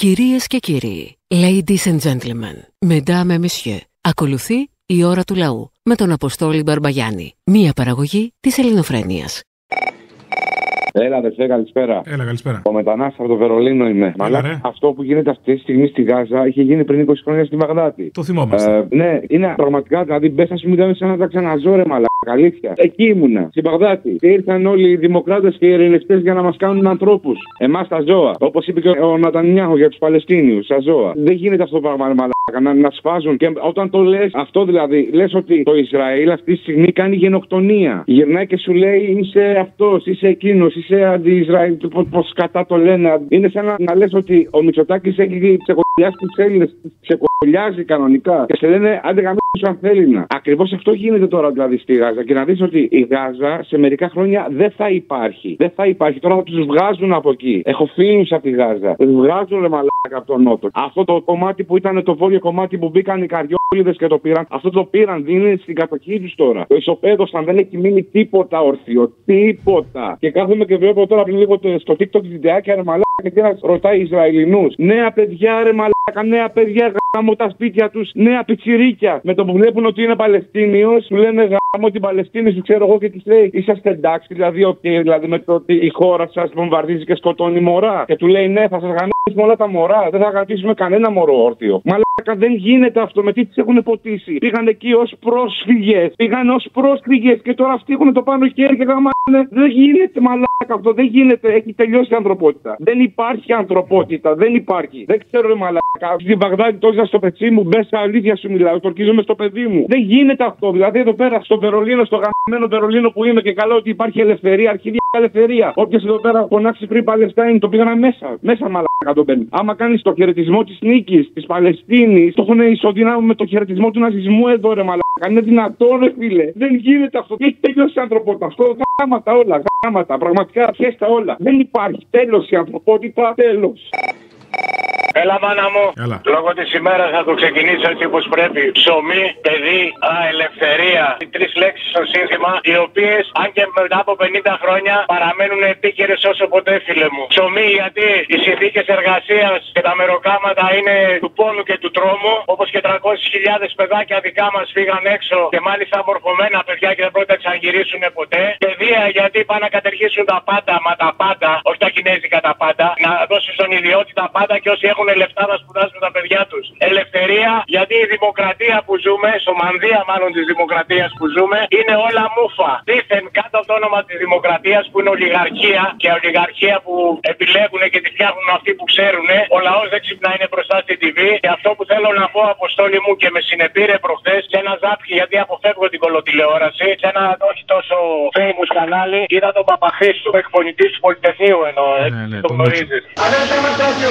Κυρίες και κύριοι, ladies and gentlemen, mesdames et messieurs, ακολουθεί η ώρα του λαού με τον Αποστόλη Μπαρμπαγιάννη, μία παραγωγή της ελληνοφρένειας. Έλα, αδερφέ, καλησπέρα. Έλα, καλησπέρα. Ο μετανάστη από το Βερολίνο είμαι. Έλα, ρε. αυτό που γίνεται αυτή τη στιγμή στη Γάζα είχε γίνει πριν 20 χρόνια στη Βαγδάτη. Το θυμόμαστε. Ε, ναι, είναι πραγματικά, δηλαδή μπες να σου μιλάμε σαν να τα ξαναζώ, ρε μαλάκα. Αλήθεια. Εκεί ήμουνα, στη Βαγδάτη. Και ήρθαν όλοι οι δημοκράτες και οι ειρηνιστέ για να μας κάνουν ανθρώπους. Εμάς τα ζώα. Όπως είπε και ο Νατανιάχου για τους Παλαιστίνιους, τα ζώα. Δεν γίνεται αυτό το πράγμα, ρε μαλάκα. Να, να σφάζουν. Και όταν το λες, αυτό δηλαδή, λες ότι το Ισραήλ αυτή τη στιγμή κάνει γενοκτονία. Γυρνάει και σου λέει είσαι αυτός, είσαι εκείνος, είσαι αντι-Ισραήλ. Πώς κατά το λένε. Είναι σαν να, να λες ότι ο Μητσοτάκης έχει ξεκολλιάσει τι Έλληνες. Ξεκολλιάζει κανονικά. Και σε λένε άντε γαμίσου αν θέλει να. Ακριβώς αυτό γίνεται τώρα δηλαδή στη Γάζα. Και να δεις ότι η Γάζα σε μερικά χρόνια δεν θα υπάρχει. Δεν θα υπάρχει. Τώρα θα τους βγάζουν από εκεί. Έχω φίλους από τη Γάζα. Τους βγάζουν ρε μαλάκα από τον Νότο. Αυτό το κομμάτι που ήταν το βόρειο κομμάτι που μπήκαν οι καριόλιδες και το πήραν. Αυτό το πήραν. Είναι στην κατοχή τους τώρα. Το ισοπαίδωσαν. Δεν έχει μείνει τίποτα ορθίο. Τίποτα. Και κάθομαι και βλέπω τώρα πριν λίγο στο TikTok βιντεάκια ρε μαλάκα και τι ένας ρωτάει Ισραηλινούς. Νέα παιδιά ρε μαλάκα. Νέα παιδιά γάμω τα σπίτια τους. Νέα πιτσιρίκια. Με το που βλέπουν ότι είναι Παλαιστίνιος, μου λένε γάμω την Παλαιστίνη, σου ξέρω εγώ και τη λέει είσαστε εντάξει, δηλαδή, okay, δηλαδή με το ότι η χώρα σας βομβαρδίζει και σκοτώνει μωρά. Και του λέει ναι, θα σας γαμίσουμε όλα τα μωρά. Δεν θα γαμίσουμε κανένα μωρό όρθιο. Μαλάκα δεν γίνεται αυτό. Με τι τις έχουν ποτίσει. Πήγαν εκεί ως πρόσφυγες. Πήγαν ως πρόσφυγες και τώρα αυτοί έχουν το πάνω χέρι και γαμάνε. Δεν γίνεται μαλάκα αυτό. Δεν γίνεται. Έχει τελειώσει η ανθρωπότητα. Δεν υπάρχει ανθρωπότητα. Δεν υπάρχει. Δεν ξέρω ρε μαλάκα. Στην Βαγδάτη τόσα στο πετσί μου. Μπες αλήθεια σου μιλάω. Τορκίζομαι στο παιδί μου. Δεν γίνεται αυτό. Δηλαδή εδώ πέρα στο Βερολίνο, στο γαμμένο Βερολίνο που είμαι και καλό ότι υπάρχει ελευθερία. Αρχίδια ελευθερία. Όποιος εδώ πέρα φωνάξει πριν Παλαιστάιν το πήγανε μέσα. Μέσα μαλάκα τον παίρνει. Άμα κάνεις το χαιρετισμό της νίκης της Παλαιστίνης, το έχουν ισοδυνάμει με το χαιρετισμό του ναζισμού εδώ ρε μαλάκα. Είναι δυνατό ρε φίλε. Δεν γίνεται αυτό. Έχει τελειώσει η ανθρωπότητα. Αυτό γάματα όλα. Γάματα. Πραγματικά πιέστα όλα. Δεν υπάρχει. Τέλος η ανθρωπότητα. Τέλος. Έλα, μάνα μου. Έλα. Λόγω της ημέρας θα το ξεκινήσω έτσι όπως πρέπει. Ψωμί, παιδί, α, ελευθερία. Οι τρεις λέξεις στο σύνθημα, οι οποίες, αν και μετά από 50 χρόνια, παραμένουν επίκαιρες όσο ποτέ, φίλε μου. Ψωμί, γιατί οι συνθήκες εργασίας και τα μεροκάματα είναι του πόνου και του τρόμου. Όπως και 300.000 παιδάκια δικά μας φύγαν έξω και μάλιστα μορφωμένα παιδιά και δεν πρόκειται να ξαναγυρίσουν ποτέ. Παιδεία, γιατί πάνε να κατεργήσουν τα πάντα, μα τα πάντα, όχι τα κινέζικα τα πάντα. Να δώσουν στον ιδιότητα τα πάντα και όσοι έχουν λεφτά να σπουδάσουν τα παιδιά τους. Ελευθερία, γιατί η δημοκρατία που ζούμε, σωμανδία μάλλον της δημοκρατίας που ζούμε, είναι όλα μούφα. Δήθεν κάτω από το όνομα της δημοκρατίας που είναι ολιγαρχία και ολιγαρχία που επιλέγουν και τη φτιάχνουν αυτοί που ξέρουν. Ο λαός δεν ξυπνά, είναι μπροστά στην TV. Και αυτό που θέλω να πω, Αποστόλη μου και με συνεπήρε προχθές σε ένα ζάπι, γιατί αποφεύγω την κολοτηλεόραση, σε ένα όχι τόσο famous κανάλι, είδα τον Παπαχρήστο, εκπονητής του Πολυτεχνείου εννοώ. Ναι, έτσι, ναι, το τον γνωρίζεις. Ανέβησε με τέτοιο.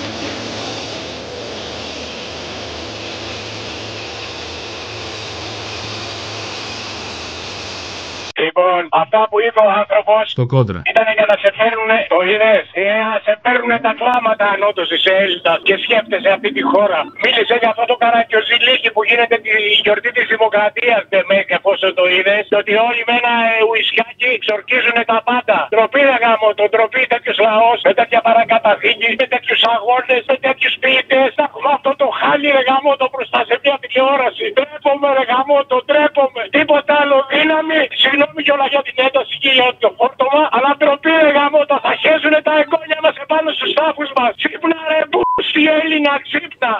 Λοιπόν, αυτά που είπε ο άνθρωπος Στο κόντρα. ήταν για να σε φέρουν, το είδες, για να σε παίρνουν τα κλάματα αν όντως είσαι Έλληνα και σκέφτεσαι αυτή τη χώρα. Μίλησε για αυτό το καρακιοζηλίκι που γίνεται τη γιορτή της Δημοκρατίας, δεν με εφόσον το είδες, ότι όλοι με ένα ε, ουισκάκι ξορκίζουν τα πάντα. Τροπή ρε γάμο, το τροπή τέτοιος λαός, με τέτοια παρακαταθήκη, με τέτοιους αγώνες, με τέτοιους ποιητές. Θα έχουμε αυτό το χάλι ρε γάμο το μπροστά σε μια τηλεόραση. Τρέπομαι ρε γάμο, το τρέπομαι. Τίποτα άλλο δύναμη. Συγγνώμη κιόλας για την ένταση και για το φόρτωμα, αλλά τροπή ρε γάμο, θα χέσουν τα εγγόνια μας επάνω στους τάφους μας. Ξύπνα ρε μπούστι Έλληνα, ξύπνα.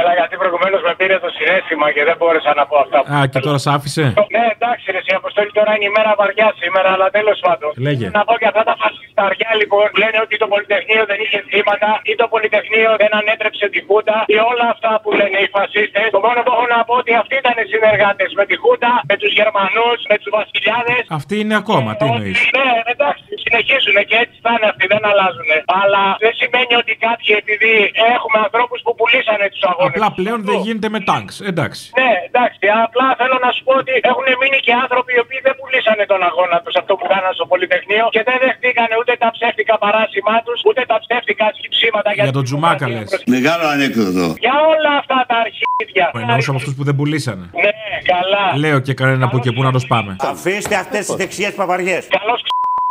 Έλα γιατί προηγουμένως με πήρε το συνέστημα και δεν μπόρεσα να πω αυτά. Α, και τώρα σ' άφησε; Ναι, εντάξει, ρε, η αποστολή τώρα είναι η μέρα βαριά σήμερα, αλλά τέλος πάντων. Λέγε. Να πω για αυτά τα φασισταριά λοιπόν που λένε ότι το Πολυτεχνείο δεν είχε θύματα ή το Πολυτεχνείο δεν ανέτρεψε τη Χούντα ή όλα αυτά που λένε οι φασίστες. Το μόνο που έχω να πω ότι αυτοί ήταν οι συνεργάτες με τη Χούντα, με τους Γερμανούς, με τους Βασιλιάδες. Αυτή είναι ακόμα, τι εννοείς; Ναι, εντάξει, συνεχίζουν και έτσι θα είναι αυτοί, δεν αλλάζουν. Αλλά δεν σημαίνει ότι κάποιοι επειδή έχουμε ανθρώπους που πουλήσανε τους αγώνες. Απλά πλέον δεν γίνεται με τάγκς. Εντάξει. Ναι, εντάξει. Απλά θέλω να σου πω ότι έχουν μείνει και άνθρωποι οι οποίοι δεν πουλήσανε τον αγώνα τους αυτό που κάνανε στο Πολυτεχνείο και δεν δεχτήκανε ούτε τα ψεύτικα παράσημά τους, ούτε τα ψεύτικα σκυψίματα Για τον Τζουμάκα λες. Μεγάλο ανέκδοτο. Για όλα αυτά τα αρχίδια. Εννοούσα από αυτούς που δεν πουλήσανε. Ναι, καλά. Λέω και κανένα που και που να το σπάμε. Αφήστε αυτές τις δεξιές παπαριές. Καλώς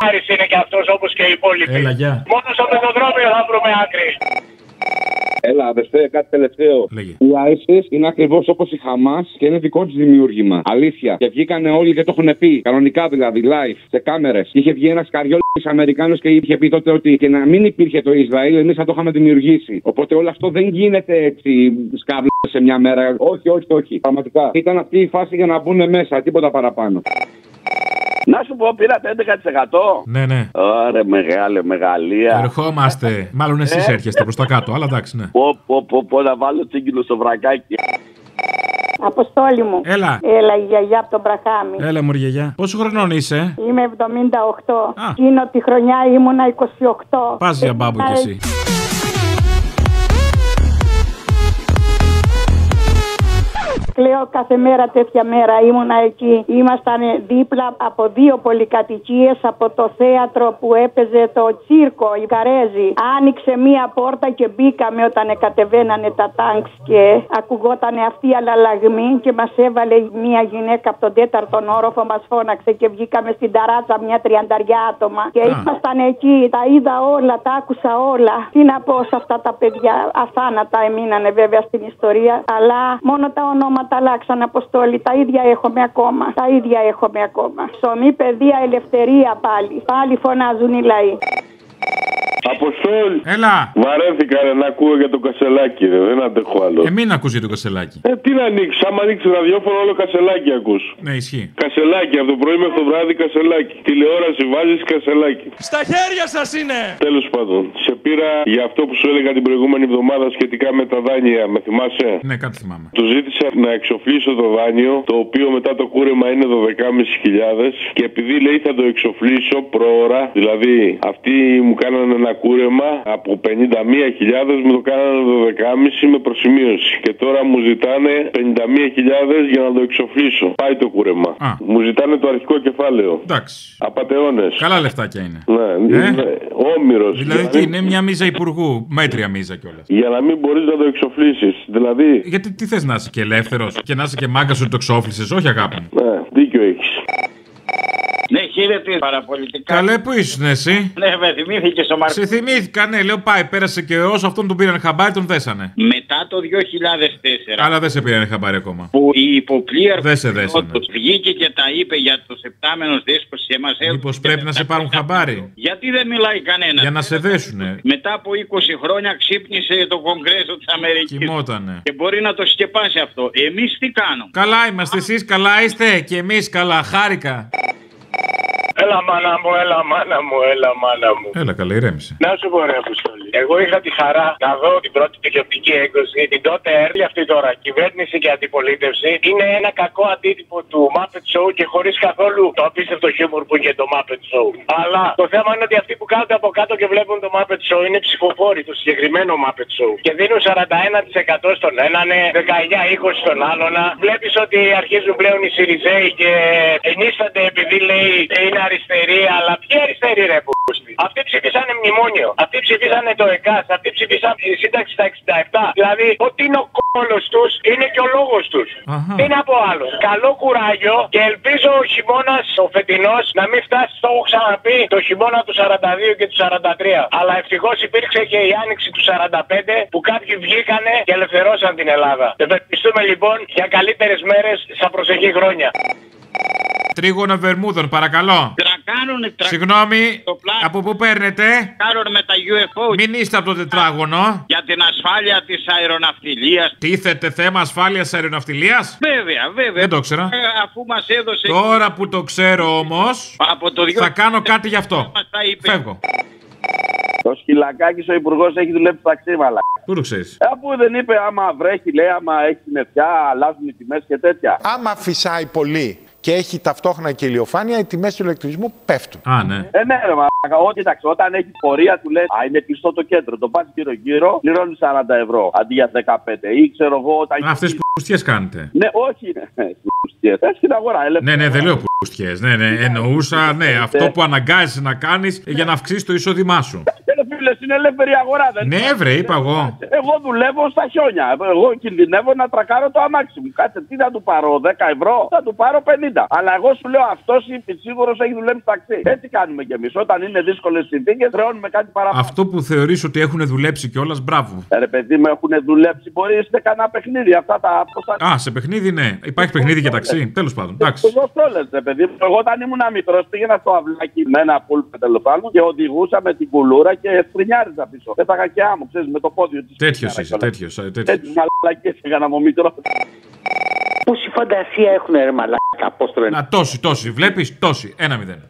Άρης είναι και αυτός όπως και οι υπόλοιποι. Έλα, γεια. Μόνο στο πεζοδρόμιο θα βρούμε άκρη. Έλα, αδερφέ, κάτι τελευταίο. Λέγε. Η ISIS είναι ακριβώς όπως η Χαμάς και είναι δικό της δημιούργημα. Αλήθεια. Και βγήκανε όλοι και το έχουν πει. Κανονικά δηλαδή, live, σε κάμερες. Είχε βγει ένας καριόλ Αμερικάνος και είχε πει τότε ότι και να μην υπήρχε το Ισραήλ, εμείς θα το είχαμε δημιουργήσει. Οπότε όλο αυτό δεν γίνεται έτσι σκάβλα σε μια μέρα. Όχι, όχι, όχι. Πραγματικά. Ήταν αυτή η φάση για να μπουν μέσα, τίποτα παραπάνω. Να σου πω, πήρατε 11%. Ναι, ναι. Ωραία, μεγάλη, μεγαλεία. Ερχόμαστε. Μάλλον εσεί Ε. έρχεστε προς τα κάτω, αλλά εντάξει, ναι. Πω, πω, πω, πω, να βάλω τσίγκινο στο βρακάκι. Αποστόλη μου. Έλα. Έλα, η γιαγιά από τον Μπραχάμι. Έλα, Μουριαγιά. Πόσο χρονών είσαι, Είμαι 78. Α. Εκείνο τη χρονιά ήμουνα 28. Πας για μπάμπου κι εσύ. Κλαίω κάθε μέρα τέτοια μέρα. Ήμουνα εκεί. Ήμασταν δίπλα από δύο πολυκατοικίες από το θέατρο που έπαιζε το τσίρκο, η Καρέζη. Άνοιξε μία πόρτα και μπήκαμε όταν κατεβαίνανε τα τάγκς και ακουγόταν αυτή η αλλαλαγμή και μας έβαλε μία γυναίκα από τον τέταρτον όροφο, μας φώναξε και βγήκαμε στην ταράτσα μια τριανταριά άτομα. Και ήμασταν εκεί, τα είδα όλα, τα άκουσα όλα. Τι να πω σε αυτά τα παιδιά, αθάνατα εμείνανε βέβαια στην ιστορία, αλλά μόνο τα ονόματα αλλάξαν αποστόλη. Τα ίδια έχουμε ακόμα. Τα ίδια έχουμε ακόμα. Ψωμί, παιδεία, ελευθερία πάλι. Πάλι φωνάζουν οι λαοί. Αποστόλ, Έλα. βαρέθηκα ρε, να ακούω για το κασελάκι, ρε. δεν αντέχω άλλο. Ε, μην ακούς για το κασελάκι. Ε, τι να ανοίξεις, άμα ανοίξεις ραδιόφωνο, όλο κασελάκι ακούς. Ναι, ισχύει. Κασελάκι, από το πρωί μέχρι το βράδυ κασελάκι. Τηλεόραση βάζεις κασελάκι. Στα χέρια σας είναι! Τέλος πάντων, σε πήρα για αυτό που σου έλεγα την προηγούμενη εβδομάδα σχετικά με τα δάνεια, με θυμάσαι; Ναι, κάτι θυμάμαι. Του ζήτησα να εξοφλήσω το δάνειο, το οποίο μετά το κούρεμα είναι 12.500 και επειδή λέει θα το εξοφλήσω προώρα, δηλαδή αυτοί μου κάνανε ένα κούρεμα από 51.000 μου το κάνανε 12.500 με προσημείωση. Και τώρα μου ζητάνε 51.000 για να το εξοφλήσω. Πάει το κούρεμα. Α. Μου ζητάνε το αρχικό κεφάλαιο. Εντάξει. Απαταιώνε. Καλά λεφτάκια είναι. Ναι, Ε; είναι όμοιρος. Δηλαδή τι, είναι μια μίζα υπουργού. Μέτρια μίζα κιόλας. Για να μην μπορείς να το εξοφλήσεις. Δηλαδή, Γιατί τι θες να είσαι και ελεύθερος και να είσαι και μάγκας ότι το ξόφλησε, όχι αγάπη μου. ναι, δίκιο έχεις. Ναι, χαίρετε παραπολιτικά. Καλέ, πού ήσουν εσύ; Ναι, με θυμήθηκε ο Μαρκό. Σε θυμήθηκα, ναι, λέω πάει, πέρασε και όσο αυτόν τον πήραν χαμπάρι, τον δέσανε. Μετά το 2004. Αλλά δεν σε πήραν χαμπάρι ακόμα. Που η υποπλήρωση Δεν σε δέσανε. βγήκε και τα είπε για τους επτάμενους δίσκους και μας έδωσε. Μήπως πρέπει να σε πάρουν χαμπάρι; Γιατί δεν μιλάει κανένας; Για να σε δέσουνε. Μετά από 20 χρόνια ξύπνησε το Κογκρέσο της Αμερικής. Κοιμότανε. Και μπορεί να το σκεπάσει αυτό. Εμείς τι κάνουμε; Καλά είμαστε εσείς, καλά είστε και εμείς καλά, χάρηκα. Έλα μάνα μου, έλα μάνα μου, έλα μάνα μου. Έλα, καλά, ηρέμησε. Να σου πω ρε Αποστολή. Εγώ είχα τη χαρά να δω την πρώτη τηλεοπτική έκδοση, την τότε έρθει αυτή τώρα, κυβέρνηση και αντιπολίτευση. Είναι ένα κακό αντίτυπο του Muppet Show και χωρίς καθόλου το απίστευτο χιούμορ που είχε το Muppet Show. Αλλά το θέμα είναι ότι αυτοί που κάθονται από κάτω και βλέπουν το Muppet Show είναι ψηφοφόροι του συγκεκριμένο Muppet Show. Και δίνουν 41% στον έναν, 19-20 στον άλλον. Βλέπεις ότι αρχίζουν πλέον οι Σιριζέοι και ενίστανται επειδή λέει είναι αριστεροί, αλλά ποιοι αριστεροί ρε πούστη. Αυτοί ψηφίσανε μνημόνιο. Αυτοί ψηφίσανε το ΕΚΑΣ. Αυτοί ψηφίσανε η σύνταξη στα 67. Δηλαδή, ότι είναι ο κόλος τους, είναι και ο λόγος τους. Αχα. Τι να πω άλλο. Καλό κουράγιο και ελπίζω ο χειμώνας ο φετινός να μην φτάσει, το έχω ξαναπεί, το χειμώνα του 42 και του 43. Αλλά ευτυχώς υπήρξε και η άνοιξη του 45 που κάποιοι βγήκανε και ελευθερώσαν την Ελλάδα. Ευελπιστούμε λοιπόν για καλύτερες μέρες στα προσεχή χρόνια. Τρίγωνο Βερμούδων, παρακαλώ. Να κάνουν τρα... Συγγνώμη, Το πλάνο. από πού παίρνετε; κάνουν με τα UFO Μην είστε από το τετράγωνο. για την ασφάλεια της αεροναυτιλίας. Τίθεται θέμα ασφάλειας αεροναυτιλίας; Βέβαια, βέβαια. Δεν το ήξερα. Ε, Αφού μας έδωσε Τώρα που το ξέρω όμως, από το θα κάνω κάτι γι' αυτό. Μας τα είπε. Φεύγω. Το σκυλακάκι ο υπουργός έχει δουλέψει στα ξύμαλα. Πού το ξέρεις; Ε, Αφού δεν είπε άμα βρέχει, λέει, άμα έχει νεφιά, αλλάζουν οι τιμές και τέτοια. Άμα φυσάει πολύ και έχει ταυτόχρονα και ηλιοφάνεια, οι τιμές του ηλεκτρισμού πέφτουν. Α, ναι. Ε, ναι, ρε, μαλάκα. Ό, κοιτάξτε, όταν έχεις πορεία, του λέει Α, είναι κλειστό το κέντρο. Το πας γύρω-γύρω, πληρώνεις 40 ευρώ αντί για 15. Ή ξέρω εγώ, όταν. Αυτές που πουστιέ κάνετε. Ναι, όχι, ναι. Πουστιές. Ε, στην αγορά, ελεύθερα. Ναι, ναι, δεν λέω πουστιέ. Ναι, ναι, εννοούσα, ναι, αυτό που αναγκάζεσαι να κάνεις για να αυξήσεις το εισόδημά σου. Και ρε φίλε, φίλε, είναι ελεύθερη αγορά. Δεν Ναι, βρε, είπα εγώ. Εγώ δουλεύω στα χιόνια. Εγώ κινδυνεύω να τρακάρω το αμάξι μου. Κάτσε, τι θα του πάρω, 10 ευρώ, θα του πάρω 50. Αλλά εγώ σου λέω αυτός σίγουρο έχει δουλέψει ταξί. Έτσι κάνουμε κι εμείς. Όταν είναι δύσκολες συνθήκες, χρεώνουμε κάτι παραπάνω. Αυτό που θεωρείς ότι έχουν δουλέψει κιόλας, μπράβο. Ε, Ρε παιδί μου, έχουν δουλέψει. Μπορεί να κανένα παιχνίδι. Αυτά τα. Αυτά... Α, σε παιχνίδι, ναι. Υπάρχει παιχνίδι για ταξί. Τέλος πάντων. Εντάξει. Εγώ αυτό λες, ρε παιδί μου. Εγώ όταν ήμουν μικρό πήγαινα στο αυλάκι με ένα πούλπε τέλος πάντων και οδηγούσα με την κουλούρα και φρυνιάριζα πίσω. Πέταγα και άμμο, ξέρεις, με το πόδι της. Τέτοιος είσαι, τέτοιος. Έτσι μαλακές έκανα από μικρό. Πόση φαντασία έχουν ρε μαλάκα, πώς το λένε. Να τόση, τόση. Βλέπεις, τόση. Ένα μηδέν.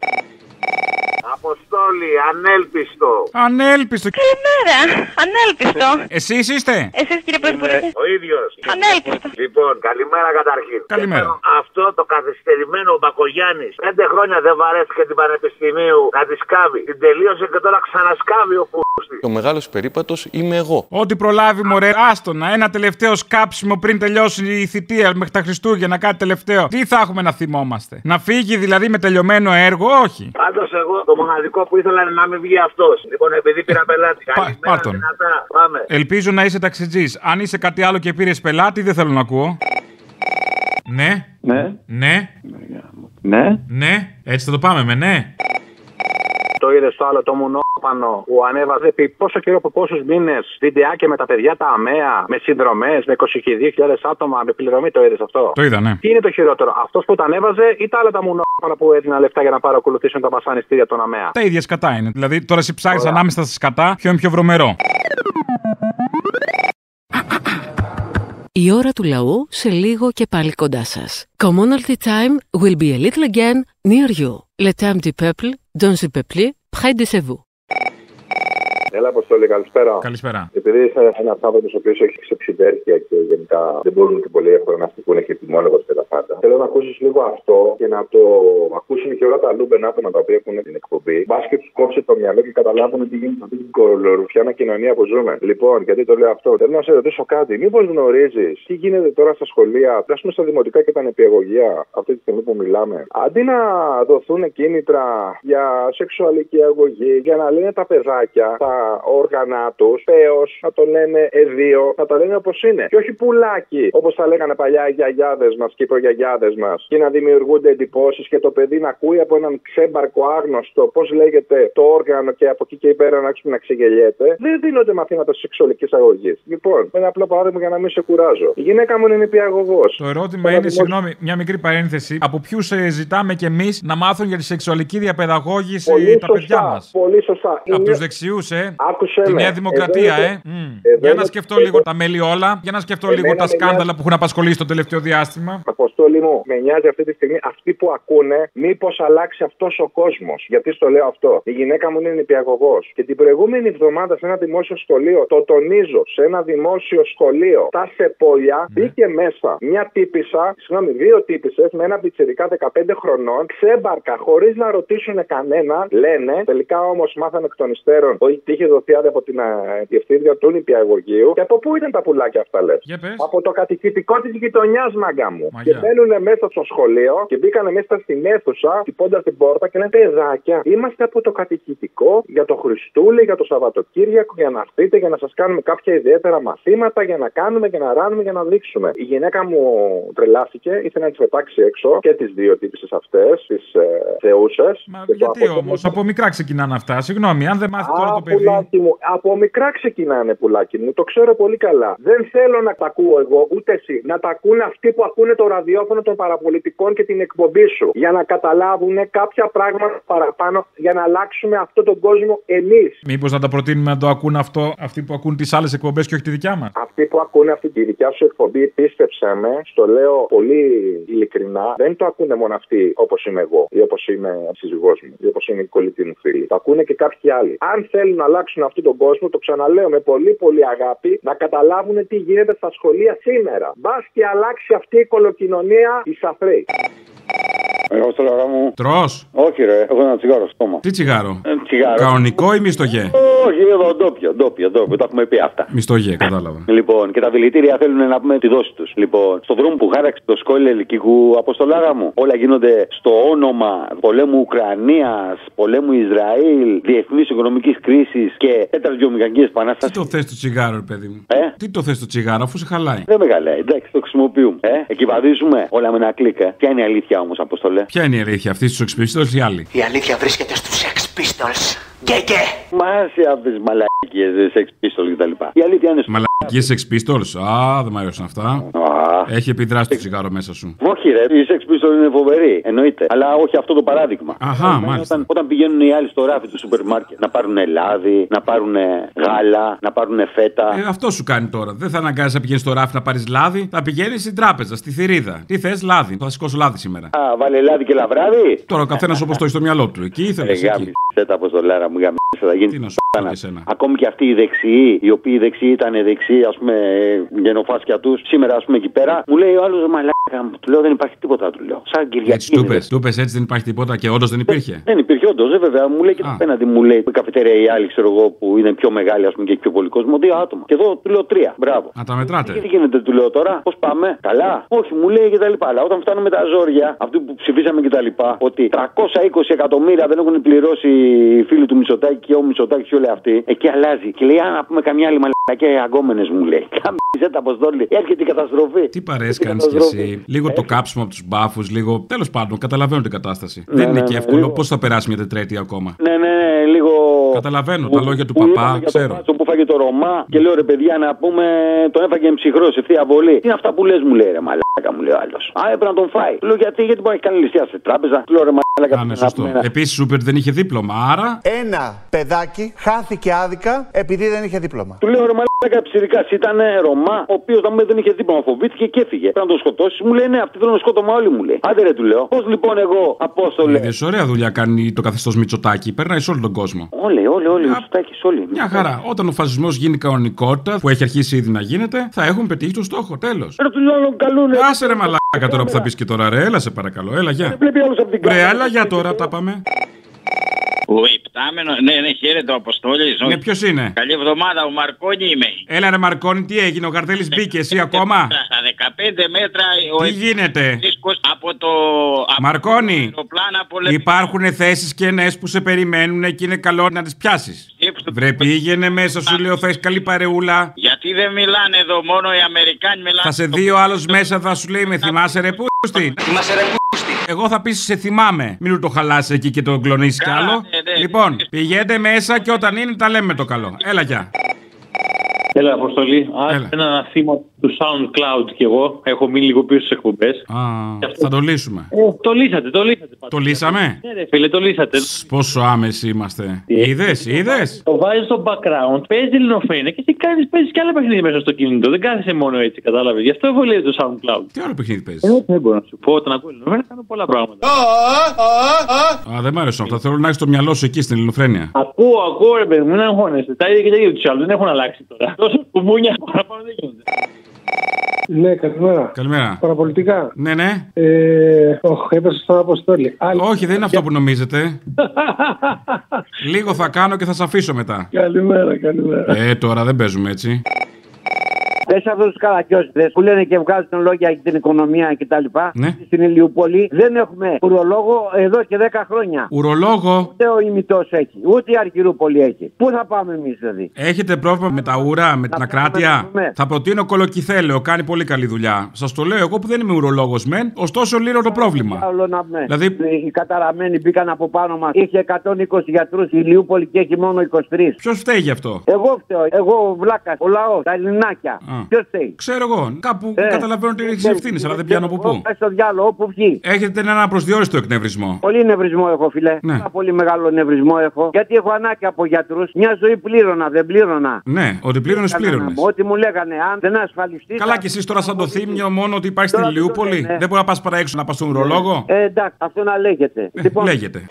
Αποστόλη, ανέλπιστο. Ανέλπιστο. Καλημέρα. Ανέλπιστο. Εσείς είστε; Εσείς κύριε Πρωθυπουργέ. Ο ίδιος. Ανέλπιστο. Λοιπόν, καλημέρα καταρχήν. Καλημέρα. Και Αυτό το καθυστερημένο ο Μπακογιάννης πέντε χρόνια δεν βαρέθηκε την Πανεπιστημίου να τη σκάβει. Την τελείωσε και τώρα ξανασκάβει ο φούστη. Ο μεγάλος περίπατος είμαι εγώ. Ό,τι προλάβει, μωρέ, άστονα. Ένα τελευταίο σκάψιμο πριν τελειώσει η θητεία μέχρι τα Χριστούγεννα, κάτι τελευταίο. Τι θα έχουμε να θυμόμαστε; Να φύγει δηλαδή με τελειωμένο έργο, όχι. Πάντως εγώ το μοναδικό που ήθελα είναι να μην βγει αυτός. Λοιπόν, επειδή πήρα πελάτη. Καλημέρα, πάρ' τον. δυνατά. Πάμε. Ελπίζω να είσαι ταξιτζής. Αν είσαι κάτι άλλο και πήρες πελάτη, δεν θέλω να ακούω. Ναι. Ναι. Ναι. Ναι. Ναι. Έτσι θα το πάμε με ναι. Το είδε το άλλο το μουνόπανο που ανέβαζε επί πόσο καιρό από πόσους μήνες βιντεάκια με τα παιδιά τα αμαία, με συνδρομές, με 22.000 άτομα, με πληρωμή. Το είδες αυτό; Το είδα, ναι. Τι είναι το χειρότερο, αυτός που τα ανέβαζε ή τα άλλα τα μουνόπανα που έδιναν λεφτά για να παρακολουθήσουν τα βασανιστήρια των αμαία; Τα ίδια σκατά είναι. Δηλαδή τώρα εσύ ψάχνεις ανάμεσα στα σκατά, ποιο είναι πιο βρωμερό. Η ώρα του λαού σε λίγο και πάλι κοντά σας. Commonalty time will be a little again near you. Le temps du peuple, dans ce peuplé près des Sévaux. Έλα, Αποστόλη, καλησπέρα. Καλησπέρα. Επειδή είσαι ένα άνθρωπος ο οποίος έχει ξεψιδέρκεια και γενικά δεν μπορούν και πολύ εύκολα να στοιχούν και τιμόλογο και τα πάντα. Θέλω να ακούσεις λίγο αυτό και να το ακούσουν και όλα τα λούμπεν άτομα τα οποία έχουν την εκπομπή. Μπας και τους κόψει το μυαλό και καταλάβουν τι γίνεται σε αυτή την κολορουφιάνα κοινωνία που ζούμε. Λοιπόν, γιατί το λέω αυτό. Θέλω να σε ρωτήσω κάτι. Μήπως γνωρίζεις τι γίνεται τώρα στα σχολεία, α πούμε στα δημοτικά και τα νηπιαγωγεία, αυτή τη στιγμή που μιλάμε. Αντί να δοθούν κίνητρα για σεξουαλική αγωγή, για να λένε τα παιδάκια, τα όργανα τους, πέο, να το λένε εδίο, να τα λένε όπως είναι. Και όχι πουλάκι, όπως τα λέγανε παλιά οι γιαγιάδες μας και οι προγιαγιάδες μας. Και να δημιουργούνται εντυπώσεις και το παιδί να ακούει από έναν ξέμπαρκο άγνωστο πώς λέγεται το όργανο και από εκεί και πέρα να άρχισε να ξεγελιέται. Δεν δίνονται μαθήματα σεξουαλικής αγωγής. Λοιπόν, με ένα απλό παράδειγμα για να μην σε κουράζω. Η γυναίκα μου είναι νηπιαγωγός. Το ερώτημα είναι, συγγνώμη, μια μικρή παρένθεση. Από ποιου ζητάμε κι εμείς να μάθουν για τη σεξουαλική διαπαιδαγώγηση Πολύ τα παιδιά σωστά, μας; Πολύ σωστά. Από Είναι- του δεξιούς, ε; Άκουσε Τη με. Νέα Δημοκρατία, Εδώ ε. είναι- Μμ. εδώ Για να είναι- σκεφτώ λίγο τα μέλη όλα. Για να σκεφτώ Εμένα λίγο τα με σκάνδαλα νοιάζει- που έχουν απασχολήσει το τελευταίο διάστημα. Αποστόλη μου, με νοιάζει αυτή τη στιγμή αυτοί που ακούνε μήπως αλλάξει αυτός ο κόσμος. Γιατί στο λέω αυτό. Η γυναίκα μου είναι νηπιαγωγός. Και την προηγούμενη εβδομάδα σε ένα δημόσιο σχολείο, το τονίζω, σε ένα δημόσιο σχολείο, τα Σεπόλια, μπήκε μέσα μια τύπησα, συγγνώμη, δύο τύπησες με ένα πιτσερικά 15 χρονών, ξέμπαρκα, χωρίς να ρωτήσουν κανένα, λένε. Τελικά όμως μάθαμε εκ των υστέρων ότι είχε δοθεί άδεια από την ε, διευθύντρια του νηπιαγωγείου. Και από πού ήταν τα πουλάκια αυτά, λες; Για πες. Από το κατοικητικό της γειτονιάς, μάγκα μου. Μαγιά. Και μπαίνουν μέσα στο σχολείο και μπήκανε μέσα στην αίθουσα, χτυπώντας την πόρτα και λένε Παιδάκια, είμαστε από το κατοικητικό για το Χριστούλη, για το Σαββατοκύριακο, για να έρθετε, για να σας κάνουμε κάποια ιδιαίτερα μαθήματα, για να κάνουμε, για να ράνουμε, για να δείξουμε. Η γυναίκα μου τρελάθηκε, ήθελε να τι πετάξει έξω και τις δύο τύπησες αυτές, τις ε, θεούσες. Μα γιατί όμως, από μικρά ξεκινάνε αυτά. Συγγνώμη, αν δεν μάθει τώρα Α, το παιδί. Πουλάκι μου. Από μικρά ξεκινάνε, πουλάκι μου. Το ξέρω πολύ καλά. Δεν θέλω να τα ακούω εγώ, ούτε εσύ. Να τα ακούνε αυτοί που ακούνε το ραδιόφωνο των παραπολιτικών και την εκπομπή σου. Για να καταλάβουν κάποια πράγματα παραπάνω, για να αλλάξουμε αυτόν τον κόσμο εμείς. Μήπως να τα προτείνουμε να το ακούν αυτό αυτοί που ακούν τις άλλες εκπομπές και όχι τη δικιά μας; Αυτοί που ακούνε αυτή τη δικιά σου εκπομπή, πίστεψε με, στο λέω πολύ ειλικρινά, δεν το ακούνε μόνο αυτοί όπως είμαι εγώ ή όπως είμαι ο σύζυγός μου ή όπως είναι η κολλητή μου φίλη. Το ακούνε και κάποιοι άλλοι. Αν θέλουν να αλλάξουν αυτόν τον κόσμο, το ξαναλέω με πολύ πολύ αγάπη, να καταλάβουν τι γίνεται στα σχολεία σήμερα. Μπας και αλλάξει αυτή η κολοκοινωνία η σαφρή. Εγώ στο μου. Τρώ. Όχι, ρε, έχω ένα τσιγάρο στο στόμα. Τι τσιγάρο; Ε, τσιγάρο. Κανονικό ή μίστογε. Όχι, εδώ ντόπιο, ντόπιο, ντόπιο. Το έχουμε πει αυτά. Μισθογέ, κατάλαβα. Λοιπόν, και τα δηλητήρια θέλουν να πούμε τη δόση τους. Λοιπόν, στο δρόμο που χάραξε το σκόλ ελικικού αποστολάρα μου, όλα γίνονται στο όνομα πολέμου Ουκρανίας, πολέμου Ισραήλ, διεθνής οικονομικής κρίσης και τέταρτης βιομηχανικής Τι επανάσταση. το θες το τσιγάρο, ρε παιδί μου; Ε; Τι το θες το τσιγάρο, αφού σε χαλάει; Δεν με καλάει, εντάξει, το χρησιμοποιούμε. Ε; Εκεί βαδίζουμε όλα με ένα κλικ. Ε. Ποια είναι η αλήθεια όμως, Αποστολέ; Ποια είναι η αλήθεια αυτή στους εξπιστόλου ή άλλοι; Η αλήθεια βρίσκεται στους Sex Pistols. Γκέγκε. Μα σε αυτέ τι μαλακίες, σεξ πίστολ κτλ. Η αλήθεια είναι. Μαλακίες Sex Pistols. Α, δεν μ' αρέσουν αυτά. Έχει επιδράσει το τσιγάρο μέσα σου. Όχι, ρε, η σεξ πίστολ είναι φοβερή. Εννοείται. Αλλά όχι αυτό το παράδειγμα. Αχά, μάλιστα. Όταν, όταν πηγαίνουν οι άλλοι στο ράφι του σούπερ μάρκετ να πάρουν λάδι, να πάρουν γάλα, να πάρουν φέτα. Ε, αυτό σου κάνει τώρα. Δεν θα αναγκάζει να πηγαίνεις στο ράφι να πάρεις λάδι. Θα πηγαίνεις στην τράπεζα, στη θηρίδα. Τι θες, λάδι. Θα σηκώσω λάδι σήμερα. Α, βάλε λάδι και λαβράδι. Τώρα ο καθένας όπως το έχει στο μυαλό του. Εκεί ήθελες. Ρε γάμι, σε τα αποστολάρα μου, γάμι, θα γίνει. Τι να σου πω και εσένα. Ακόμη και αυτοί οι δεξιοί, οι οποίοι οι δεξιοί ήταν δεξιοί, ας πούμε, γενοφάσκια τους, σήμερα, ας πούμε, εκεί πέρα, μου λέει ο άλλος μαλάκα μου, του λέω δεν υπάρχει τίποτα, του λέω. Σαν Κυριακή. Έτσι του πες. Του πες, έτσι δεν υπάρχει τίποτα και όντως δεν υπήρχε; Δεν υπήρχε όντως, ε, βέβαια. Μου λέει και το απέναντι, μου λέει η καφετέρια ή άλλοι, ξέρω εγώ, που είναι πιο μεγάλη, ας πούμε, και έχει πιο πολύ κόσμο, δύο άτομα. Και εδώ του λέω τρία. Μπράβο. Να τα μετράτε. Και τι γίνεται, του λέω τώρα, πώς πάμε, καλά. Όχι, μου λέει και τα λοιπά. Αλλά όταν φτάνουμε τα ζόρια, αυτοί που ψηφίσαμε και τα λοιπά, ότι 320 εκατομμύρια δεν έχουν πληρώσει οι φίλοι του Μισοτάκη και ο Μισοτάκη και όλοι αυτοί, εκεί αλλάζει. Και λέει, αν πούμε καμιά άλλη μαλακιά αγκόμενες μου λέει. Καμπιζέ τα αποστόλη, έρχεται η καταστροφή. Τι παρέ κάνεις κι εσύ. Λίγο το κάψιμο από τους μπάφους, λίγο. Τέλος πάντων, καταλαβαίνω την κατάσταση. δεν είναι ναι, και ναι, εύκολο. λίγο. Πώς θα περάσει μια τετρέτη ακόμα; Ναι, ναι, ναι, λίγο. Καταλαβαίνω που- τα λόγια του που παπά, είπαμε για ξέρω. Το μπάτσο που φάγε το Ρωμά και λέω ρε παιδιά να πούμε τον έφαγε ψυχρό σε θεία βολή. Τι είναι αυτά που λες, μου λέει ρε μαλάκα, μου λέει ο άλλος. Α, έπρεπε να τον φάει. Του Λέω γιατί, γιατί μπορεί να έχει κάνει ληστεία σε τράπεζα. Του λέω ρε μαλάκα, Α, ναι, να σωστό. πούμε ένα- Επίσης, Σούπερ δεν είχε δίπλωμα, άρα. Ένα παιδάκι χάθηκε άδικα επειδή δεν είχε δίπλωμα. Του λέω ρε μαλάκα ψηρικά, ήταν Ρωμά, ο οποίος να μην δεν είχε δίπλωμα, φοβήθηκε και έφυγε. Πρέπει να τον σκοτώσει. Μου λέει ναι, αυτοί θέλουν σκότωμα όλοι μου λέει. Άντε ρε του λέω. Πώς λοιπόν εγώ, Απόστολε; Είδες, ωραία δουλειά κάνει το καθεστώς Μητσοτάκη. Περνάει σε όλο τον κόσμο. Όλοι, όλοι, όλοι, Μητσοτάκης, όλοι. Μια χαρά. Όταν ο φασισμός γίνει κανονικότητα, που έχει αρχίσει ήδη να γίνεται, θα έχουν πετύχει το στόχο. Τέλος. Ρε του λέω καλούνε. Άσε ρε μαλάκα τώρα που θα πεις και τώρα, ρε. Έλα σε παρακαλώ. Έλα, γεια. Βλέπει άλλος από την Ρε, κάμερα. έλα, για τώρα τα πάμε. Ο υπτάμενο, ναι, ναι, χαίρετε ο Αποστόλης. Ναι, ποιος είναι; Καλή εβδομάδα, ο Μαρκόνι είμαι. Έλα, ρε Μαρκόνη, τι έγινε, ο Καρτέλη μπήκε, εσύ ακόμα; Στα 15 μέτρα ο Τι γίνεται; δίσκος από το. από Μαρκόνι, το αεροπλάνα πολεμικού. υπάρχουν θέσεις κενέ που σε περιμένουν και είναι καλό να τις πιάσεις. Βρε, πήγαινε μέσα, σου λέω, θα έχει καλή παρεούλα. Γιατί δεν μιλάνε εδώ, μόνο οι Αμερικάνοι μιλάνε. Θα σε δει ο άλλος μέσα, θα σου λέει με θυμάσαι ρε πούστη. Θυμάσαι ρε Εγώ θα πεις σε θυμάμαι. Μην του το χαλάσει εκεί και το κλονίσεις κι άλλο. Ναι, ναι. Λοιπόν, πηγαίνετε μέσα και όταν είναι τα λέμε το καλό. Έλα, γεια. Έλα, Αποστολή. Άρα ένα θύμα του SoundCloud κι εγώ. Έχω μείνει λίγο πίσω στις εκπομπές. Α, θα το λύσουμε. Ε, το λύσατε, το λύσατε. Το λύσαμε; Ναι, ρε φίλε, το λύσατε. Πόσο άμεση είμαστε. Είδες, είδες; Το βάζεις στο background, παίζει ελληνοφρένια και εσύ κάνεις, παίζεις και άλλα παιχνίδια μέσα στο κινητό. Δεν κάθεσαι μόνο έτσι, κατάλαβες. Γι' αυτό βολεύει το SoundCloud. Τι άλλο παιχνίδι παίζεις; Ε, δεν μπορώ να σου πω. Όταν ακούω ελληνοφρένια κάνω πολλά πράγματα. Α, δεν μ' αρέσουν αυτά. Θέλω να έχεις το μυαλό σου εκεί στην ελληνοφρένεια. Ακούω, ακούω, ρε παιδί μου, μην αγχώνεσαι. Τα ίδια και τα ίδια τους άλλους δεν έχουν αλλάξει τώρα. Τόσο κουμπούνια παραπάνω δεν γίνονται. Ναι, καλημέρα. Καλημέρα. Παραπολιτικά. Ναι, ναι. Ε, οχ, έπεσε στον Αποστόλη. Άλλη- Όχι, δεν είναι αυτό που νομίζετε. Λίγο θα κάνω και θα σε αφήσω μετά. Καλημέρα, καλημέρα. Ε, τώρα δεν παίζουμε έτσι. Θες αυτού του καρακιόζητε που λένε και βγάζουν λόγια για την οικονομία κτλ. Ναι. Στην Ηλιούπολη δεν έχουμε ουρολόγο εδώ και 10 χρόνια. Ουρολόγο. Ούτε ο ημιτός έχει, ούτε η Αργυρούπολη έχει. Πού θα πάμε εμείς δηλαδή; Έχετε πρόβλημα με τα ουρά, με την ακράτεια; δούμε. Θα προτείνω κολοκυθέλαιο, κάνει πολύ καλή δουλειά. Σας το λέω εγώ που δεν είμαι ουρολόγος μεν, ωστόσο λύνω το πρόβλημα. Άλλο να πούμε. Δηλαδή- Οι καταραμένοι μπήκαν από πάνω μας. Είχε 120 γιατρούς η Ηλιούπολη και έχει μόνο 23. Ποιος φταίει γι' αυτό; Εγώ φταίω. Εγώ ο Βλάκας. Ο λαός. Τα ελληνάκια. Α. Ποιος φταίει. Ξέρω εγώ. Κάπου Ε, καταλαβαίνω ότι έχεις ε, ευθύνε, αλλά δεν πιάνω από πού. Πε στο διάλογο, όπου βγει. Έχετε έναν απροσδιόριστο εκνευρισμό. Πολύ νευρισμό έχω, φιλέ. Ναι. Πάρα πολύ μεγάλο νευρισμό έχω. Γιατί έχω ανάγκη από γιατρούς. Μια ζωή πλήρωνα, δεν πλήρωνα. Ναι, ότι πλήρωνες, πλήρωνες. Ό,τι μου λέγανε, αν δεν ασφαλιστείς. Καλά και εσείς τώρα σαν το θύμιο μόνο ότι υπάρχει στην Τώρα δεν το Ηλιούπολη. λένε. Δεν μπορεί να πας παρά έξω να πας στον ουρολόγο. Ε, εντάξει, αυτό να λέγεται. Ε, Λέγεται.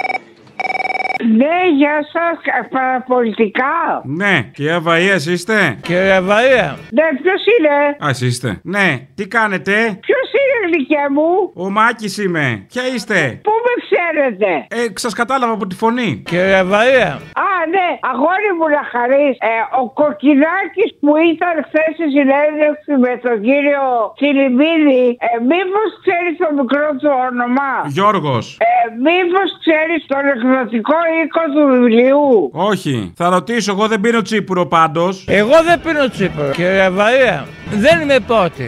Ναι, γεια σας, παραπολιτικά. Ναι, κυρία Βαία, είστε; Κυρία Βαία. Ναι, ποιος είναι; Α, εσείς είστε. Ναι, τι κάνετε; Ποιος είναι, γλυκιά μου; Ο Μάκης είμαι. Ποια είστε; Πού με ξέρετε; Ε, σας κατάλαβα από τη φωνή. Κυρία Βαία. Α, Άντε, αγόρι μου να χαρείς, ε, ο Κοκκινάκης που ήταν χθες στη συνέντευξη με τον κύριο Τσιλιμπίδη, ε, μήπως ξέρεις το μικρό του όνομα; Γιώργος. Ε, μήπως ξέρεις τον εκδοτικό οίκο του βιβλίου; Όχι. Θα ρωτήσω, εγώ δεν πίνω τσίπουρο πάντως. Εγώ δεν πίνω τσίπουρο, κύριε Βαρία. Δεν είμαι πότη.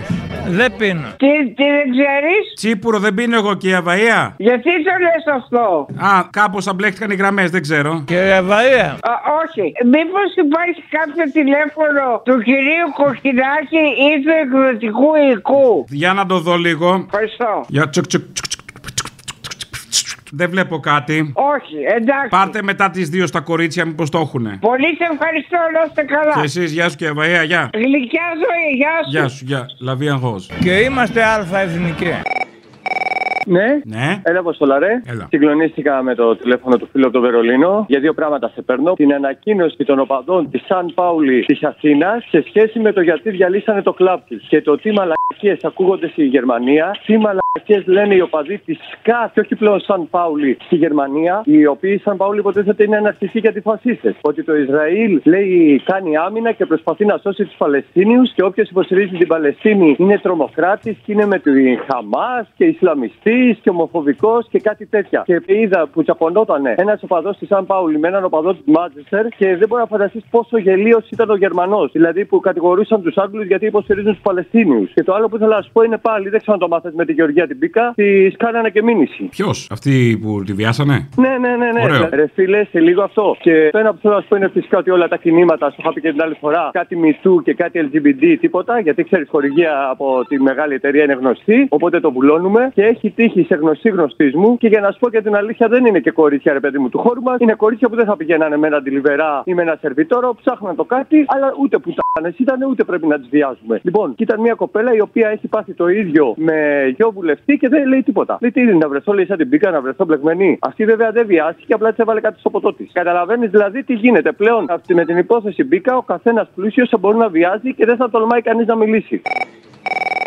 Δεν πίνω. Τι, τι δεν ξέρεις; Τσίπουρο δεν πίνω εγώ και η Αβαία. Γιατί το λες αυτό; Α, κάπως αμπλέχτηκαν οι γραμμές, δεν ξέρω. Κύριε Βαρία. Α, όχι. Μήπως υπάρχει κάποιο τηλέφωνο του κυρίου Κοκκινάκη ή του εκδοτικού οικού. Για να το δω λίγο. Ευχαριστώ. Για τσουκ, τσουκ, τσουκ, τσουκ, τσουκ, τσουκ, τσουκ. Δεν βλέπω κάτι. Όχι, εντάξει. Πάρτε μετά τις δύο στα κορίτσια, μήπως το έχουνε. Πολύ σε ευχαριστώ, να είστε καλά. Και εσείς, γεια σου και Αβαία, γεια. Γλυκιά ζωή, γεια σου. Γεια σου, γεια. Λαβία Γος. Και είμαστε αλφα εθνικοί. Ναι. Ναι. Έλα, Αποστολαρέ. Έλα. Συγκλονίστηκα με το τηλέφωνο του φίλου από το Βερολίνο. Για δύο πράγματα σε παίρνω. Την ανακοίνωση των οπαδών της Σαν Πάουλη της Αθήνας σε σχέση με το γιατί διαλύσανε το κλαμπ της. Και το τι μαλακίες ακούγονται στη Γερμανία. Τι μαλακίε λένε οι οπαδοί της ΣΚΑ και όχι πλέον Σαν Πάουλη στη Γερμανία. Οι οποίοι Σαν Πάουλη υποτίθεται είναι αναρχιστικοί και αντιφασίστε. Ότι το Ισραήλ λέει κάνει άμυνα και προσπαθεί να σώσει τους Παλαιστίνιους και όποιος υποστηρίζει την Παλαιστίνη είναι τρομοκράτης και είναι με τη Χαμάς και Ισλαμιστής και ομοφοβικός και κάτι τέτοια. Και είδα που τσακωνόταν ένας οπαδός της Σαν Πάουλη με έναν οπαδό του Μάντσεστερ και δεν μπορεί να φανταστείς πόσο γελίος ήταν ο Γερμανός. Δηλαδή που κατηγορούσαν τους Άγγλους γιατί υποστηρίζουν τους Παλαιστίνιους. Και το άλλο που ήθελα να σου πω είναι πάλι, δεν ξέρω αν το μάθατε με τη Γεωργία την Πίκα, τη κάνανε και μήνυση. Ποιος, αυτοί που τη βιάσανε; Ναι, ναι, ναι, ναι. Ωραίο. Ρε φίλε, σε λίγο αυτό. Και το ένα που θέλω να σου πω είναι φυσικά ότι όλα τα κινήματα, σου είχα πει και την άλλη φορά, κάτι μισού και κάτι LGBT, τίποτα, γιατί ξέρεις, χορηγία από τη μεγάλη εταιρεία είναι γνωστή, οπότε το βουλώνουμε και έχει τύχει σε γνωστή γνωστή μου. Και για να σου πω και την αλήθεια, δεν είναι και κορίτσια, ρε παιδί μου, του χώρου μας. Είναι κορίτσια που δεν θα πηγαίνανε με ένα τηλιβερά ή με ένα σερβιτόρο, ψάχναν το κάτι, αλλά ούτε που ήταν, ούτε πρέπει να τις βιάζουμε. Λοιπόν, και ήταν μια κοπέλα η οποία έχει πάθει το ίδιο με γιο βουλευτή και δεν λέει τίποτα. Λέει τι είναι, να βρεθώ, λέει σαν την πίκα, να βρεθώ μπλεγμένη. Αυτή βέβαια δεν βιάστηκε, απλά της έβαλε κάτι στο ποτό της. Καταλαβαίνεις δηλαδή τι γίνεται πλέον. Αυτή με την υπόθεση μπήκα, ο καθένας πλούσιος θα μπορεί να βιάζει και δεν θα τολμάει κανείς να μιλήσει.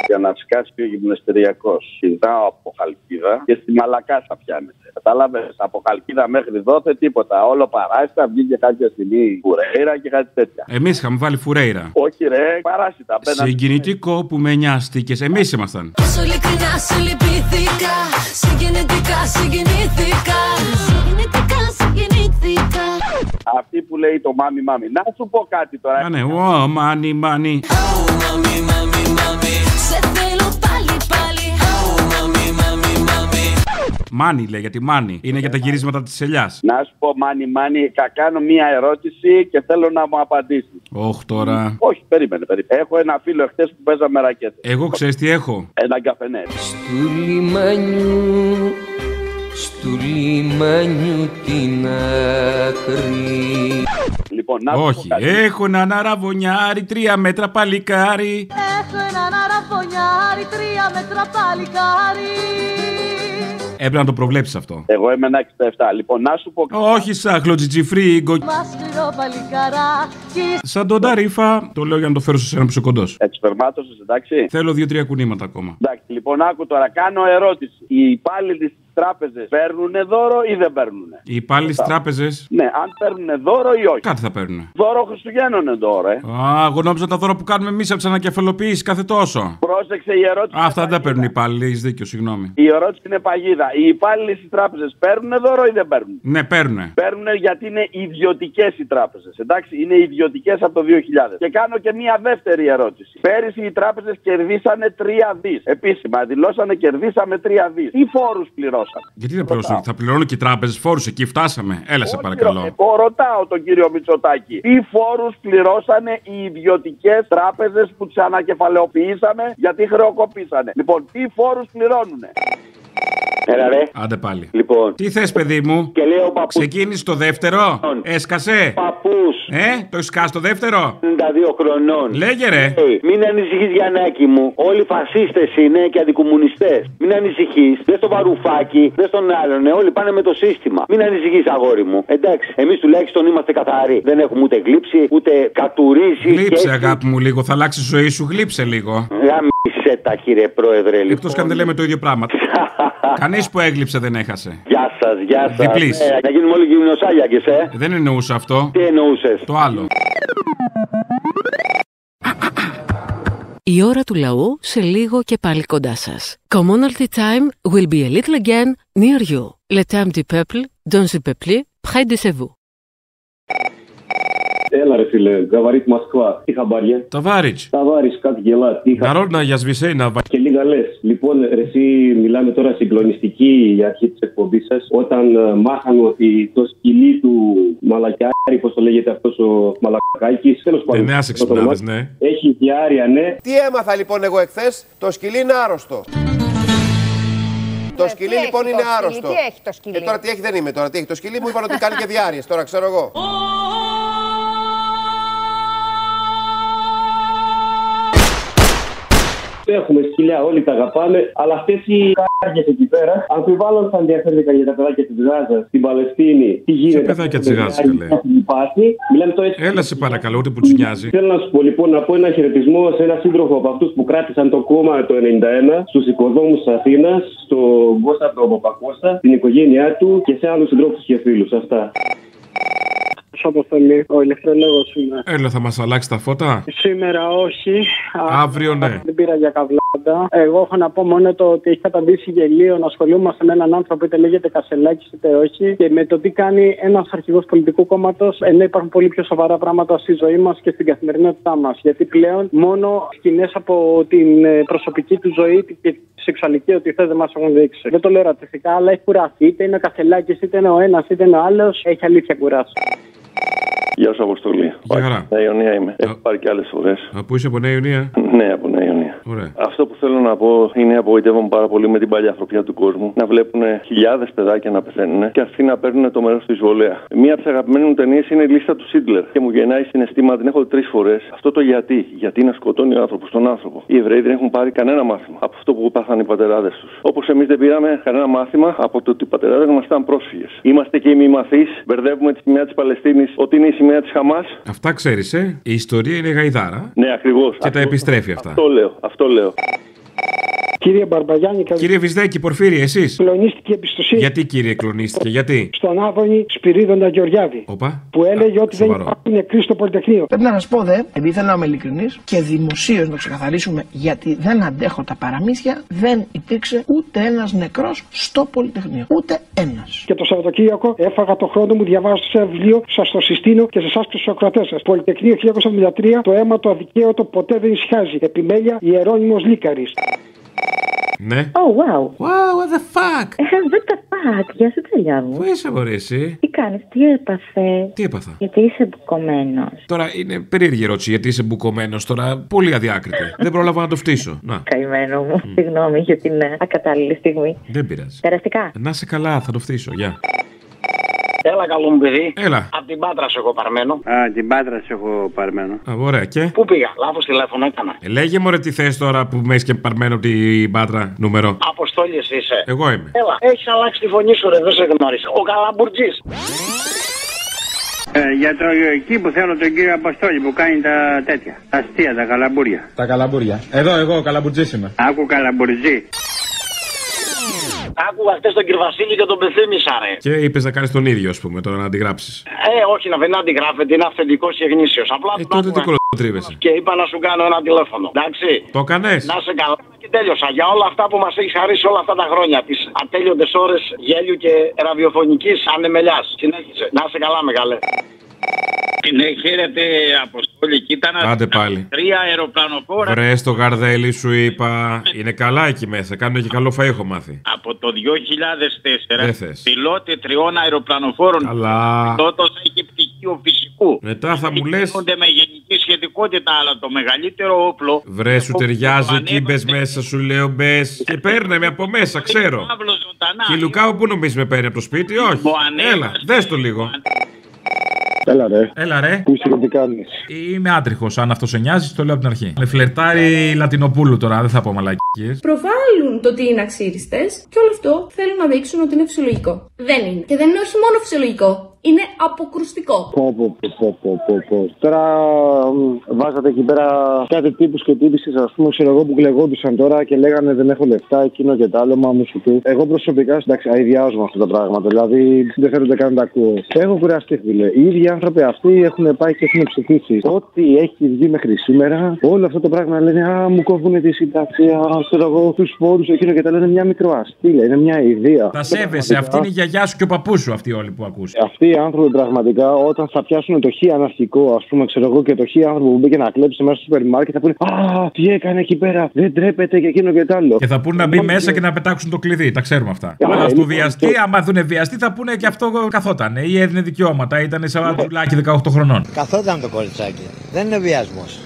Για να σκάσει ο γυμναστηριακός. Κοιτάω από χαλκίδα και στη μαλακά θα πιάνετε. Κατάλαβες από χαλκίδα μέχρι δόθε τίποτα. Όλο παράσιτα βγήκε κάποια στιγμή κουρέιρα και κάτι τέτοια. Εμείς είχαμε βάλει φουρέιρα. Όχι ρε, παράσιτα. απέναντι. Συγκινητικό που με νοιάστηκες. Εμείς ήμασταν. Πόσο ειλικρινά σου λυπήθηκα Συγκινητικά συγκινήθηκα Συγκινητικά συγκινήθηκα Αυτή που λέει το μάμι μάμι. Να σου πω κάτι τώρα. Α, ναι, ω, μάνι, μάνι. Μαμι, μαμι, μαμι Μάνι λέει, γιατί μάνι. Είναι για τα γυρίσματα της ελιάς. Να σου πω μάνι μάνι, θα κάνω μία ερώτηση και θέλω να μου απαντήσεις. Όχι τώρα. Όχι, περίμενε, περίμενε. Έχω ένα φίλο εχθές που παίζαμε ρακέτε. Εγώ ξέρεις τι έχω. Ένα καφενέ. Του λιμάνιου Στου λιμάνιου την άκρη Λοιπόν, να σου πω Όχι, κάτι. έχω έναν αραβωνιάρι, τρία μέτρα παλικάρι. Έχω έναν αραφωνιάρι Τρία μέτρα παλικάρι Έπρεπε να το προβλέψεις αυτό. Εγώ είμαι ένα 67. Λοιπόν, να σου πω Όχι σαν χλωτζιτζιφρίγκο. Μάσπυρο παλικαράκι Σαν τον Ταρίφα. Το λέω για να το φέρω σε ένα που είσαι κοντός. Εξπερμάτωσε, εντάξει. Θέλω δύο-τρία κουνήματα ακόμα. Εντάξει, λοιπόν, άκου τώρα. Κάνω ερώτηση. Οι υπάλληλοι στι τράπεζες παίρνουν δώρο ή δεν παίρνουν. Οι υπάλληλοι στις τράπεζες; Ναι, αν παίρνουν δώρο ή όχι. Κάτι θα παίρνουν. Δώρο Χριστουγέννων είναι τώρα, ε. Α, εγώ νόμιζα τα δώρα που κάνουμε εμείς από τις ανακεφαλοποιήσει κάθε τόσο. Πρόσεξε η ερώτηση. Α, αυτά δεν τα παίρνουν οι υπάλληλοι, έχεις δίκιο, συγγνώμη. Η ερώτηση είναι παγίδα. Οι υπάλληλοι στις τράπεζες παίρνουν δώρο ή δεν παίρνουν. Ναι, παίρνουν. Παίρνουν γιατί είναι ιδιωτικές οι τράπεζες. Εντάξει, είναι ιδιωτικές από το 2000. Και κάνω και μία δεύτερη ερώτηση. Πέρυσι οι τράπεζες κερδίσανε 3 δις. Επίσημα, δηλώσανε κερδίσαμε 3 δις. Τι φόρους πληρώσανε. Γιατί δεν πληρώσουν, θα πληρώνουν και οι τράπεζες φόρους, εκεί φτάσαμε. Έλα σε παρακαλώ. Εγώ ρωτάω τον κύριο Μητσοτάκη. Τι φόρους πληρώσανε οι ιδιωτικές τράπεζες που τι ανακεφαλαιοποιήσαμε γιατί χρεοκοπήσανε; Λοιπόν, τι φόρους πληρώνουνε; Έλα ρε. Άντε πάλι. Λοιπόν. Τι θες, παιδί μου; Και λέει ο παππού. Ξεκίνησες το δεύτερο; Έσκασε; Παππούς. Ε, το σκάσει το δεύτερο; 92 χρονών. Λέγε ρε. Hey, μην ανησυχείς, Γιαννάκη μου. Όλοι φασίστες είναι και αντικομουνιστές. Μην ανησυχείς. Δες στο βαρουφάκι, δες στον άλλον. ε, Όλοι πάνε με το σύστημα. Μην ανησυχείς, αγόρι μου. Εντάξει, εμείς τουλάχιστον είμαστε καθαροί. Δεν έχουμε ούτε γλύψει, ούτε κατουρίσει. Γλύψε, αγάπη μου, λίγο. Θα αλλάξει η ζωή σου. Γλύψε λίγο. Γάμι γάμισε τα κύριε πρόεδρε λοιπόν. Εκτός και αν δεν λέμε το ίδιο πράγμα. Κανείς που έγλειψε δεν έχασε. Γεια σας, γεια σας. Διπλής. να γίνουμε όλοι γυμνοσάγιακες, ε. Δεν εννοούσα αυτό. Τι εννοούσες; Το άλλο. Η ώρα του λαού σε λίγο και πάλι κοντά σας. Commonalty time will be a little again near you. Le temps du peuple, dans le peuple, près de chez vous. Έλα ρε φίλε, Γαβαρίτ Μασκβά. Τι χαμπάρια. Ταβάριτς. Ταβάριτς, κάτι γελά. Τι Καρόνα, για σβησέ να βάλει. Και λίγα λες. Λοιπόν, ρε, εσύ μιλάμε τώρα συγκλονιστική η αρχή της εκπομπής σας. Όταν ε, μάθαμε ότι το σκυλί του Μαλακιάρη, πώς το λέγεται αυτός ο μαλακάκι, Τέλος πάντων. Εννέα εξυπνάδε, ναι. Έχει διάρκεια, ναι. Τι έμαθα λοιπόν εγώ εχθές, το σκυλί είναι άρρωστο. Το ε, σκυλί λοιπόν είναι άρρωστο. Τι έχει το ε, σκυλί; Ε, τώρα τι έχει δεν είμαι τώρα. Τι έχει το σκυλί μου είπαν ότι κάνει και διάρκειε. Τώρα ξέρω εγώ. Έχουμε σκυλιά, όλοι τα αγαπάμε, αλλά αυτές οι κάρτε εκεί πέρα αμφιβάλλω αν θα ενδιαφέρθηκαν για τα παιδάκια της Γάζας στην Παλαιστίνη. Τι γίνεται. παιδάκια της με τα Γάζας, παιδιά καλέ. που έχουν πάθει. Μιλάμε το έτσι. Έλα σε παρακαλώ, ούτε που τους νοιάζει. Θέλω να σου πω λοιπόν να πω ένα χαιρετισμό σε ένα σύντροφο από αυτούς που κράτησαν το κόμμα το 91, στους οικοδόμους της Αθήνας, στον Κώστα τον Παπακώστα, την οικογένειά του και σε άλλους συντρόφους και φίλους. Αυτά. Αποστολή, ο ηλεκτρολόγος είμαι. Έλα, θα μας αλλάξει τα φώτα; Σήμερα όχι. Α, Αύριο ναι. Δεν πήρα για καβλάντα. Εγώ έχω να πω μόνο το ότι έχει καταντήσει γελίο να ασχολούμαστε με έναν άνθρωπο είτε λέγεται Κασελάκης είτε όχι και με το τι κάνει ένας αρχηγός πολιτικού κόμματος ενώ υπάρχουν πολύ πιο σοβαρά πράγματα στη ζωή μας και στην καθημερινότητά μας. Γιατί πλέον μόνο σκηνές από την ε, προσωπική του ζωή και τη σεξουαλική ότι θες δεν μας έχουν δείξει. Δεν το λέω ρατσιστικά, αλλά έχει κουράσει. Είτε είναι ο Κασελάκης, είτε είναι ο ένας, είτε είναι ο άλλος. Έχει αλήθεια κουράσει. Γεια σου, Αποστολή. Γεια χαρά. Νέα Ιωνία είμαι. Έχω πάρει και άλλες φορές. Α, Πού είσαι από Νέα Ιωνία; Ναι, από Νέα Ιωνία. Ωραία. Αυτό που θέλω να πω είναι απογοητεύομαι πάρα πολύ με την παλιά ανθρωπιά του κόσμου. Να βλέπουν χιλιάδες παιδάκια να πεθαίνουν και αυτοί να παίρνουν το μέρος του εισβολέα. Μία από τις αγαπημένες μου ταινίες είναι η λίστα του Σίτλερ και μου γεννάει συναισθήματα. Την έχω τρεις φορές. Αυτό το γιατί. Γιατί να σκοτώνει ο άνθρωπος τον άνθρωπο. Οι Εβραίοι δεν έχουν πάρει κανένα μάθημα από αυτό που πάθαν οι πατεράδες τους. Όπως εμείς δεν πήραμε κανένα μάθημα από το ότι οι πατεράδες μας ήταν πρόσφυγες. Είμαστε και οι μη μαθείς. Μπερδεύουμε τη σημαία της Παλαιστίνης ότι είναι η σημαία της Χαμάς. Αυτά ξέρεις, ε; Η ιστορία είναι γαϊδάρα. Ναι, ακριβώς. Και τα επιστρέφει αυτά. Αυτό λέω. Αυτό λέω. Κύριε Μπαρμπαγιάννη, καλή- Κύριε Βυσδέκη, Πορφύρη, εσείς; κλονίστηκε η εμπιστοσύνη Γιατί κύριε κλονίστηκε, γιατί; στον Άδωνη Σπυρίδωνα Γεωργιάδη. Οπα. Που έλεγε ότι δεν σοβαρό. υπάρχουν νεκροί στο Πολυτεχνείο. Πρέπει να σας πω δε, επειδή θέλω να είμαι ειλικρινής και δημοσίως να το ξεκαθαρίσουμε, γιατί δεν αντέχω τα παραμύθια, δεν υπήρξε ούτε ένας νεκρός στο Πολυτεχνείο. Ούτε ένας. Και το Σαββατοκύριακο έφαγα το χρόνο μου διαβάζοντας ένα βιβλίο, σας το συστήνω και σε εσάς και στους ακροατές σας. Πολυτεχνείο 1973, το αίμα το αδικαίωτο ποτέ δεν ησυχάζει. Επιμέλεια Ιερόνιμο Λίκαρη. Ναι. Oh, wow. Wow, what the fuck; Ε, what the fuck; Γεια σου, τρελιά μου. Πού είσαι, μωρέ, εσύ; Τι κάνεις, τι έπαθε; Τι έπαθα; Γιατί είσαι μπουκωμένος. Τώρα είναι περίεργη ερώτηση γιατί είσαι μπουκωμένος τώρα. Πολύ αδιάκριτη. δεν πρόλαβα να το φτύσω. Να. Καημένο μου. Συγγνώμη για την ε, ακατάλληλη στιγμή. Δεν πειράζει. Περαστικά. Να σε καλά, θα το φτύσω. Γεια. Έλα, καλό μου παιδί. Έλα. Απ' την Πάτρα σου έχω παρμένο. Α, την Πάτρα σε έχω παρμένο. Α, ωραία, και; Πού πήγα, λάθος τηλέφωνο έκανα. Ε, λέγε μου τι θες τώρα που με έχεις και παρμένο από την πάτρα νούμερο. Αποστόλης εσύ είσαι. Εγώ είμαι. Έλα, έχεις αλλάξει τη φωνή σου, ρε, δεν σε γνώρισα. Ο Καλαμπουρτζή. Ε, για το εκεί που θέλω τον κύριο Αποστόλη που κάνει τα τέτοια. Τα αστεία, τα καλαμπούρια. Τα καλαμπούρια. Εδώ, εγώ, καλαμπουτζή είμαι. Άκου καλαμπουρτζή. Άκουγα χτε τον κύριο Βασίλη και τον πεθύμησα, ρε. Και είπες να κάνεις τον ίδιο, ας πούμε, τώρα να αντιγράψεις. Ε, όχι, να δεν αντιγράφεται, είναι αυθεντικός και γνήσιος. Απλά Ε, τον τότε τι άκουγα. κολοτρίβεσαι. Και είπα να σου κάνω ένα τηλέφωνο. Εντάξει. Το έκανε. Να σε καλά και τέλειωσα. Για όλα αυτά που μας έχεις χαρίσει όλα αυτά τα χρόνια. Τις ατέλειωτες ώρες γέλιου και ραδιοφωνικής ανεμελιάς. Συνέχισε. Να σε καλά, μεγάλε. Ναι, χαίρετε Αποστόλη. Κοίτα να Άντε πάλι. τρία αεροπλανοφόρα Βρε το γαρδέλι σου είπα. Είναι καλά εκεί μέσα. Κάνουν και καλό φαΐ έχω μάθει. από το 2004. Δεν θες. Πιλότε τριών αεροπλανοφόρων. Καλά. Τότε έχει πτυχίο φυσικού. Μετά θα μου λε. Γίνονται με γενική σχετικότητα, αλλά το μεγαλύτερο όπλο. Βρε σου ταιριάζει εκεί, μπες μέσα, σου λέω μπες. Και παίρνε με από μέσα, ξέρω. Και η Λουκάου που νομίζεις με παίρνει από το σπίτι, όχι. Έλα, δες το λίγο. Έλα ρε. Έλα ρε. Πού είσαι και τι κάνεις; Είμαι άτριχος. Αν αυτό σε νοιάζει, το λέω από την αρχή. Με φλερτάρει Λατινοπούλου τώρα, δεν θα πω μαλακίες. Προβάλλουν το ότι είναι αξίριστες και όλο αυτό θέλουν να δείξουν ότι είναι φυσιολογικό. Δεν είναι. Και δεν είναι όχι μόνο φυσιολογικό, Είναι αποκρουστικό. Πω, πω, πω, πω, πω, πω, πω. Τώρα μ, βάζατε εκεί πέρα κάτι τύπους και τύπησες, ας πούμε, ξέρω εγώ που κλεγόντουσαν τώρα και λέγανε δεν έχω λεφτά, εκείνο και το άλλο, μα μου σου πει. Εγώ προσωπικά, εντάξει, αειδιάζω με αυτά τα πράγματα. Δηλαδή δεν θέλω καν να τα ακούω. Έχω κουραστεί, φίλε. Οι ίδιοι άνθρωποι αυτοί έχουν πάει και έχουν ψηφίσει. Ό,τι έχει βγει μέχρι σήμερα, όλο αυτό το πράγμα λένε Α, μου κόβουν τη συνταξία, ξέρω εγώ, τους φόρους, εκείνο και τα λένε μια μικροαστήλα, είναι μια ιδέα. Τα σέβεσαι, αυτή είναι η γιαγιά σου και ο παππούς σου, αυτοί όλοι που ακούς. Αυτοί οι άνθρωποι πραγματικά όταν θα πιάσουν το χ αναρχικό, ας πούμε, ξέρω εγώ, και το χ άνθρωπο που μπήκε να κλέψει μέσα στο σούπερ μάρκετ, θα πούνε Α, τι έκανε εκεί πέρα, δεν τρέπεται και εκείνο και τ' άλλο. Και θα πούνε να μπει μέσα και να πετάξουν το κλειδί, τα ξέρουμε αυτά. Ε, Αλλά ε, στο λοιπόν, βιαστή, και- άμα δουν βιαστή, θα πούνε και αυτό καθόταν. Ή έδινε δικαιώματα, ήταν σε βαμπουλάκι 18 χρονών. Καθόταν το κοριτσάκι. Δεν είναι βιασμός.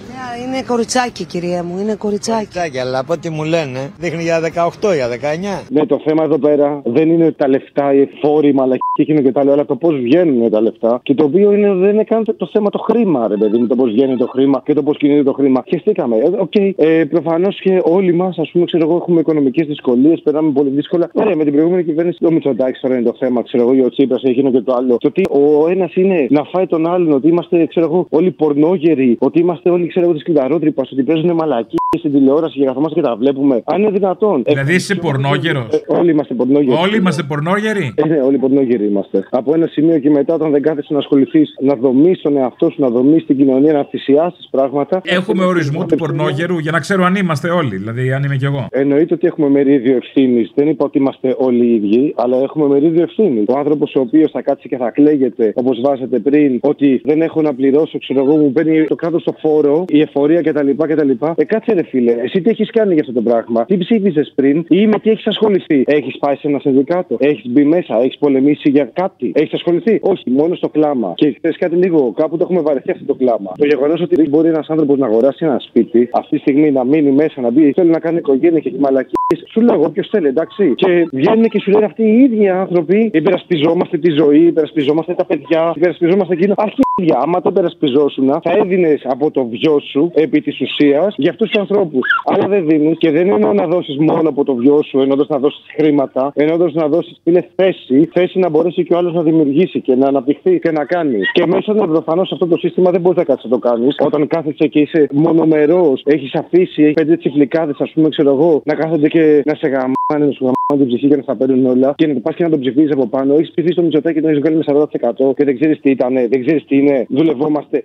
Είναι κοριτσάκι, κυρία μου, είναι κοριτσάκι. Κοριτσάκι, αλλά από ό,τι μου λένε, δείχνει για 18, για 19. Ναι, το θέμα εδώ πέρα δεν είναι τα λεφτά, οι φόροι, η μαλακία εκείνο και το άλλο, αλλά το πώς βγαίνουν τα λεφτά. Και το οποίο είναι, δεν είναι καν το θέμα το χρήμα, ρε παιδί μου, το πώς βγαίνει το χρήμα και το πώς κινείται το χρήμα. Χεστήκαμε. Ε, Οκ, ε, προφανώς και όλοι μας, ας πούμε, ξέρω εγώ, έχουμε οικονομικές δυσκολίες, περνάμε πολύ δύσκολα. Ωραία, με την προηγούμενη κυβέρνηση, ο Μητσοτάκης τώρα είναι το θέμα, ξέρω εγώ, ή ο Τσίπρας, εκείνο και το άλλο. Το ότι ο ένας είναι να φάει τον άλλον, ότι είμαστε, ξέρω εγώ, όλοι πορνόγεροι, ότι είμαστε όλοι, ξέρω εγώ, τη κλειδαρότρυπα, ότι παίζουν μαλακία στην τηλεόραση και καθόμαστε και τα βλέπουμε. Αν είναι δυνατόν. Δηλαδή είσαι πορνόγερος. Ε, όλοι είμαστε πορνόγεροι. Όλοι είμαστε πορνόγεροι; Ε, ναι, όλοι πορνόγεροι είμαστε. Από ένα σημείο και μετά, όταν δεν κάθεσαι να ασχοληθείς, να δομείς τον εαυτό σου, να δομείς την κοινωνία, να θυσιάσεις πράγματα. Έχουμε ορισμό του πορνόγερου για να ξέρω αν είμαστε όλοι. Δηλαδή, αν είμαι κι εγώ. Εννοείται ότι έχουμε μερίδιο ευθύνης. Δεν είπα ότι είμαστε όλοι οι ίδιοι, αλλά έχουμε μερίδιο ευθύνης. Ο άνθρωπος ο οποίος θα κάτσει και θα κλαίγεται, όπως βάζετε πριν, ότι δεν έχω να πληρώσω, ξέρω εγώ, μου παίρνει το κράτος το φόρο, η εφορία κτλ. κτλ. Ε, κάτσε ρε φίλε, εσύ τι έχεις κάνει για αυτό το πράγμα, τι ψήφιζε πριν; Ή με τι έχεις ασχοληθεί. Έχεις πάει σε ένα συνδικάτο, έχεις μπει μέσα, έχεις πολεμήσει για κάτι, έχεις ασχοληθεί; Όχι, μόνο στο κλάμα. Και θες κάτι λίγο, κάπου το έχουμε βαρεθεί αυτό το κλάμα. Το γεγονός ότι δεν μπορεί ένας άνθρωπος να αγοράσει ένα σπίτι, αυτή τη στιγμή να μείνει μέσα, να μπει, θέλει να κάνει οικογένεια και μαλακή. Σου λέω εγώ ποιος θέλει, εντάξει. Και βγαίνουν και σου λένε αυτοί οι ίδιοι άνθρωποι, υπερασπιζόμαστε τη ζωή, υπερασπιζόμαστε τα παιδιά, υπερασπιζόμαστε εκείνο. Αρχίδια, άμα το υπερασπιζόσουν, θα έδινε από το βιό σου επί της ουσίας για αυτούς τους ανθρώπους. Αλλά δεν δίνεις και δεν εννοώ να δώσεις μόνο από το βιό σου, εννοώντα να δώσεις χρήματα, εννοώντα να δώσεις φίλε θέση, θέση να μπορέσει και ο άλλος να δημιουργήσει και να αναπτυχθεί και να κάνει. Και μέσα να προφανώς αυτό το σύστημα δεν μπορείς να κάτσεις να το κάνεις. Όταν κάθεσαι και είσαι μονομερός, έχεις αφήσει έχει πέντε τσιφλικάδες, ας πούμε, ξέρω εγώ, να κάθονται και να σε γαμάνε, να σου γαμάνε την ψυχή και να στα παίρνουν όλα και να πας και να τον ψηφίζεις από πάνω. Έχεις ψηφίσει το μυτσοτάκι και τον έχεις βγάλει με 40% και δεν ξέρεις τι ήταν, δεν ξέρεις τι είναι. Δουλευόμαστε.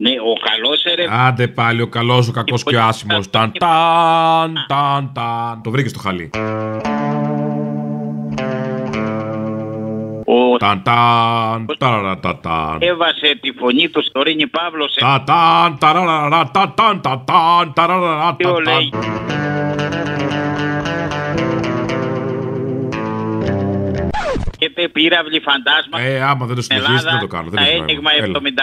Ναι, ο καλός ρε. Άντε πάλι ο καλός, ο κακός και ο άσημος. Ταν, ταν, ταν, ταν. Το βρήκες στο χαλί. Ο Ταν, ταν, ταραρατατάν. έβασε τη φωνή του στο Ρήνι Παύλο σε Τα ταν, ταραρατατάν, τα ταν, ταραρατατάν. λέει; Και πε- πύραυλοι φαντάσματα. Ε, άμα δεν το συνεχίσει, δεν το κάνω. Δεν Τα έχει ένιγμα νόημα. Έλα. 70.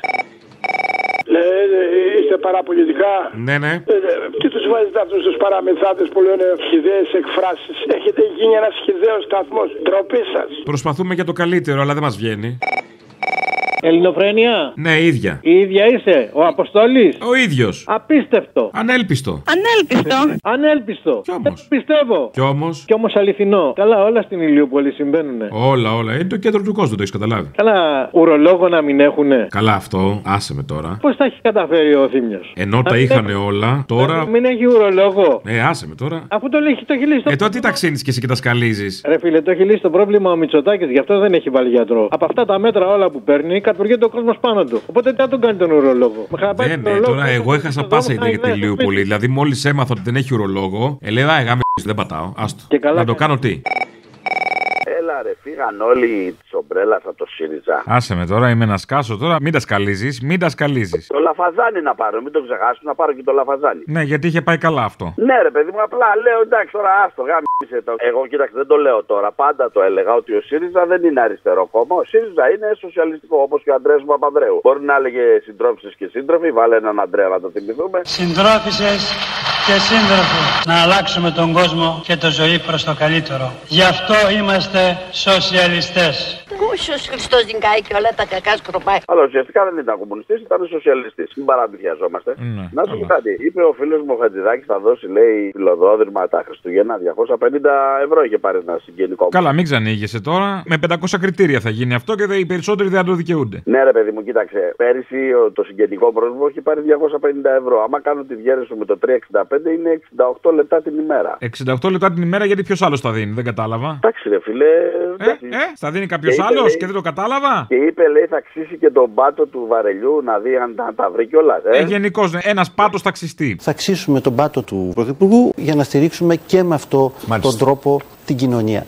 Ε, ε, είστε παραπολιτικά. Ναι, ναι. Ε, ε, τι τους βάζετε αυτούς τους παραμυθάτες που λένε χιδαίε εκφράσεις. Έχετε γίνει ένα χιδαίο σταθμός. Τροπή σας. Προσπαθούμε για το καλύτερο, αλλά δεν μας βγαίνει. Ελληνοφρένια. Ναι, ίδια. Η ίδια είσαι, ο Αποστόλης; Ο ίδιος. Απίστευτο. Ανέλπιστο. Ανέλπιστο. Ανέλπιστο. Κι όμως. Πιστεύω. Κι όμως. Κι όμως αληθινό. Καλά, όλα στην Ηλιούπολη συμβαίνουν. Όλα, όλα. Είναι το κέντρο του κόσμου, το έχεις καταλάβει. Καλά, ουρολόγο να μην έχουνε. Καλά, αυτό. Άσε με τώρα. Πώς τα έχει καταφέρει ο Θήμιος; Ενώ τα είχαν όλα, τώρα. Μην έχει ουρολόγο. Ε, άσε με τώρα. Αφού το λέει, το έχει λύσει το Ε, τότε τι ταξίνεις και εσύ και τα σκαλίζεις; Ρε φίλε, το έχει λύσει το πρόβλημα ο Μητσοτάκης, γι' αυτό δεν έχει βάλει γιατρό. Από αυτά τα μέτρα όλα που παίρνει, κατουργείται ο κόσμος πάνω του. Οπότε τι θα τον κάνει τον ουρολόγο. Με χαραπάει Δεν, τον ναι, ουρολόγο, τώρα εγώ έχασα τον πάσα δρόμο, ιδέα για θα τη είναι Λιούπολη. Δηλαδή, μόλις έμαθα ότι δεν έχει ουρολόγο, έλεγα, εγώ δεν πατάω. Άστο. Να το κάνω τι. Έλα ρε, φύγαν όλοι της ομπρέλας από το ΣΥΡΙΖΑ. Άσε με τώρα, είμαι ένας σκάσο τώρα. Μην τα σκαλίζεις, μην τα σκαλίζεις. Το λαφαζάνι να πάρω, μην το ξεχάσω, να πάρω και το λαφαζάνι. Ναι, γιατί είχε πάει καλά αυτό. Ναι, ρε παιδί μου, απλά λέω εντάξει τώρα άστο, γάμισε το. Εγώ κοίταξε, δεν το λέω τώρα. Πάντα το έλεγα ότι ο ΣΥΡΙΖΑ δεν είναι αριστερό κόμμα. Ο ΣΥΡΙΖΑ είναι σοσιαλιστικό όπως και ο Αντρέα Παπανδρέου. Μπορεί να έλεγε συντρόφισε και σύντροφοι, βάλε έναν Αντρέα να το θυμηθούμε. Συντρόφισσες και σύντροφοι, να αλλάξουμε τον κόσμο και το ζωή προς το καλύτερο. Γι' αυτό είμαστε σοσιαλιστές. Όχι ο Χριστός νικάει και όλα τα κακά σκροπάει. Αλλά ουσιαστικά δεν ήταν κομμουνιστής, ήταν σοσιαλιστής. Μην παραμυθιαζόμαστε. Ναι, Να σου πω κάτι. Είπε ο φίλος μου ο Χατζηδάκης θα δώσει, λέει, φιλοδόδρυμα τα Χριστούγεννα. 250 ευρώ είχε πάρει ένα συγγενικό μου. Καλά, μην ξανήγεσαι τώρα. Με 500 κριτήρια θα γίνει αυτό και οι περισσότεροι δεν το δικαιούνται. Ναι, ρε παιδί μου, κοίταξε. Πέρυσι ο- το συγγενικό πρόσωπο έχει πάρει 250 ευρώ. Άμα κάνω τη διαίρεση με το 365 είναι 68 λεπτά την ημέρα. 68 λεπτά την ημέρα γιατί ποιος άλλος τα δίνει, δεν κατάλαβα. Εντάξει, ρε φίλε. εντάξει. Ε, στα δίνει κάποιος Και είπε, άλλο λέει- και δεν το κατάλαβα. Και είπε, λέει, θα ξύσει και τον πάτο του βαρελιού να δει αν τα, τα βρει κιόλας. Ε, Ε. Γενικώς, ένας πάτος ταξιστή. Θα ξύσουμε τον πάτο του Πρωθυπουργού για να στηρίξουμε και με αυτό τον τρόπο την κοινωνία.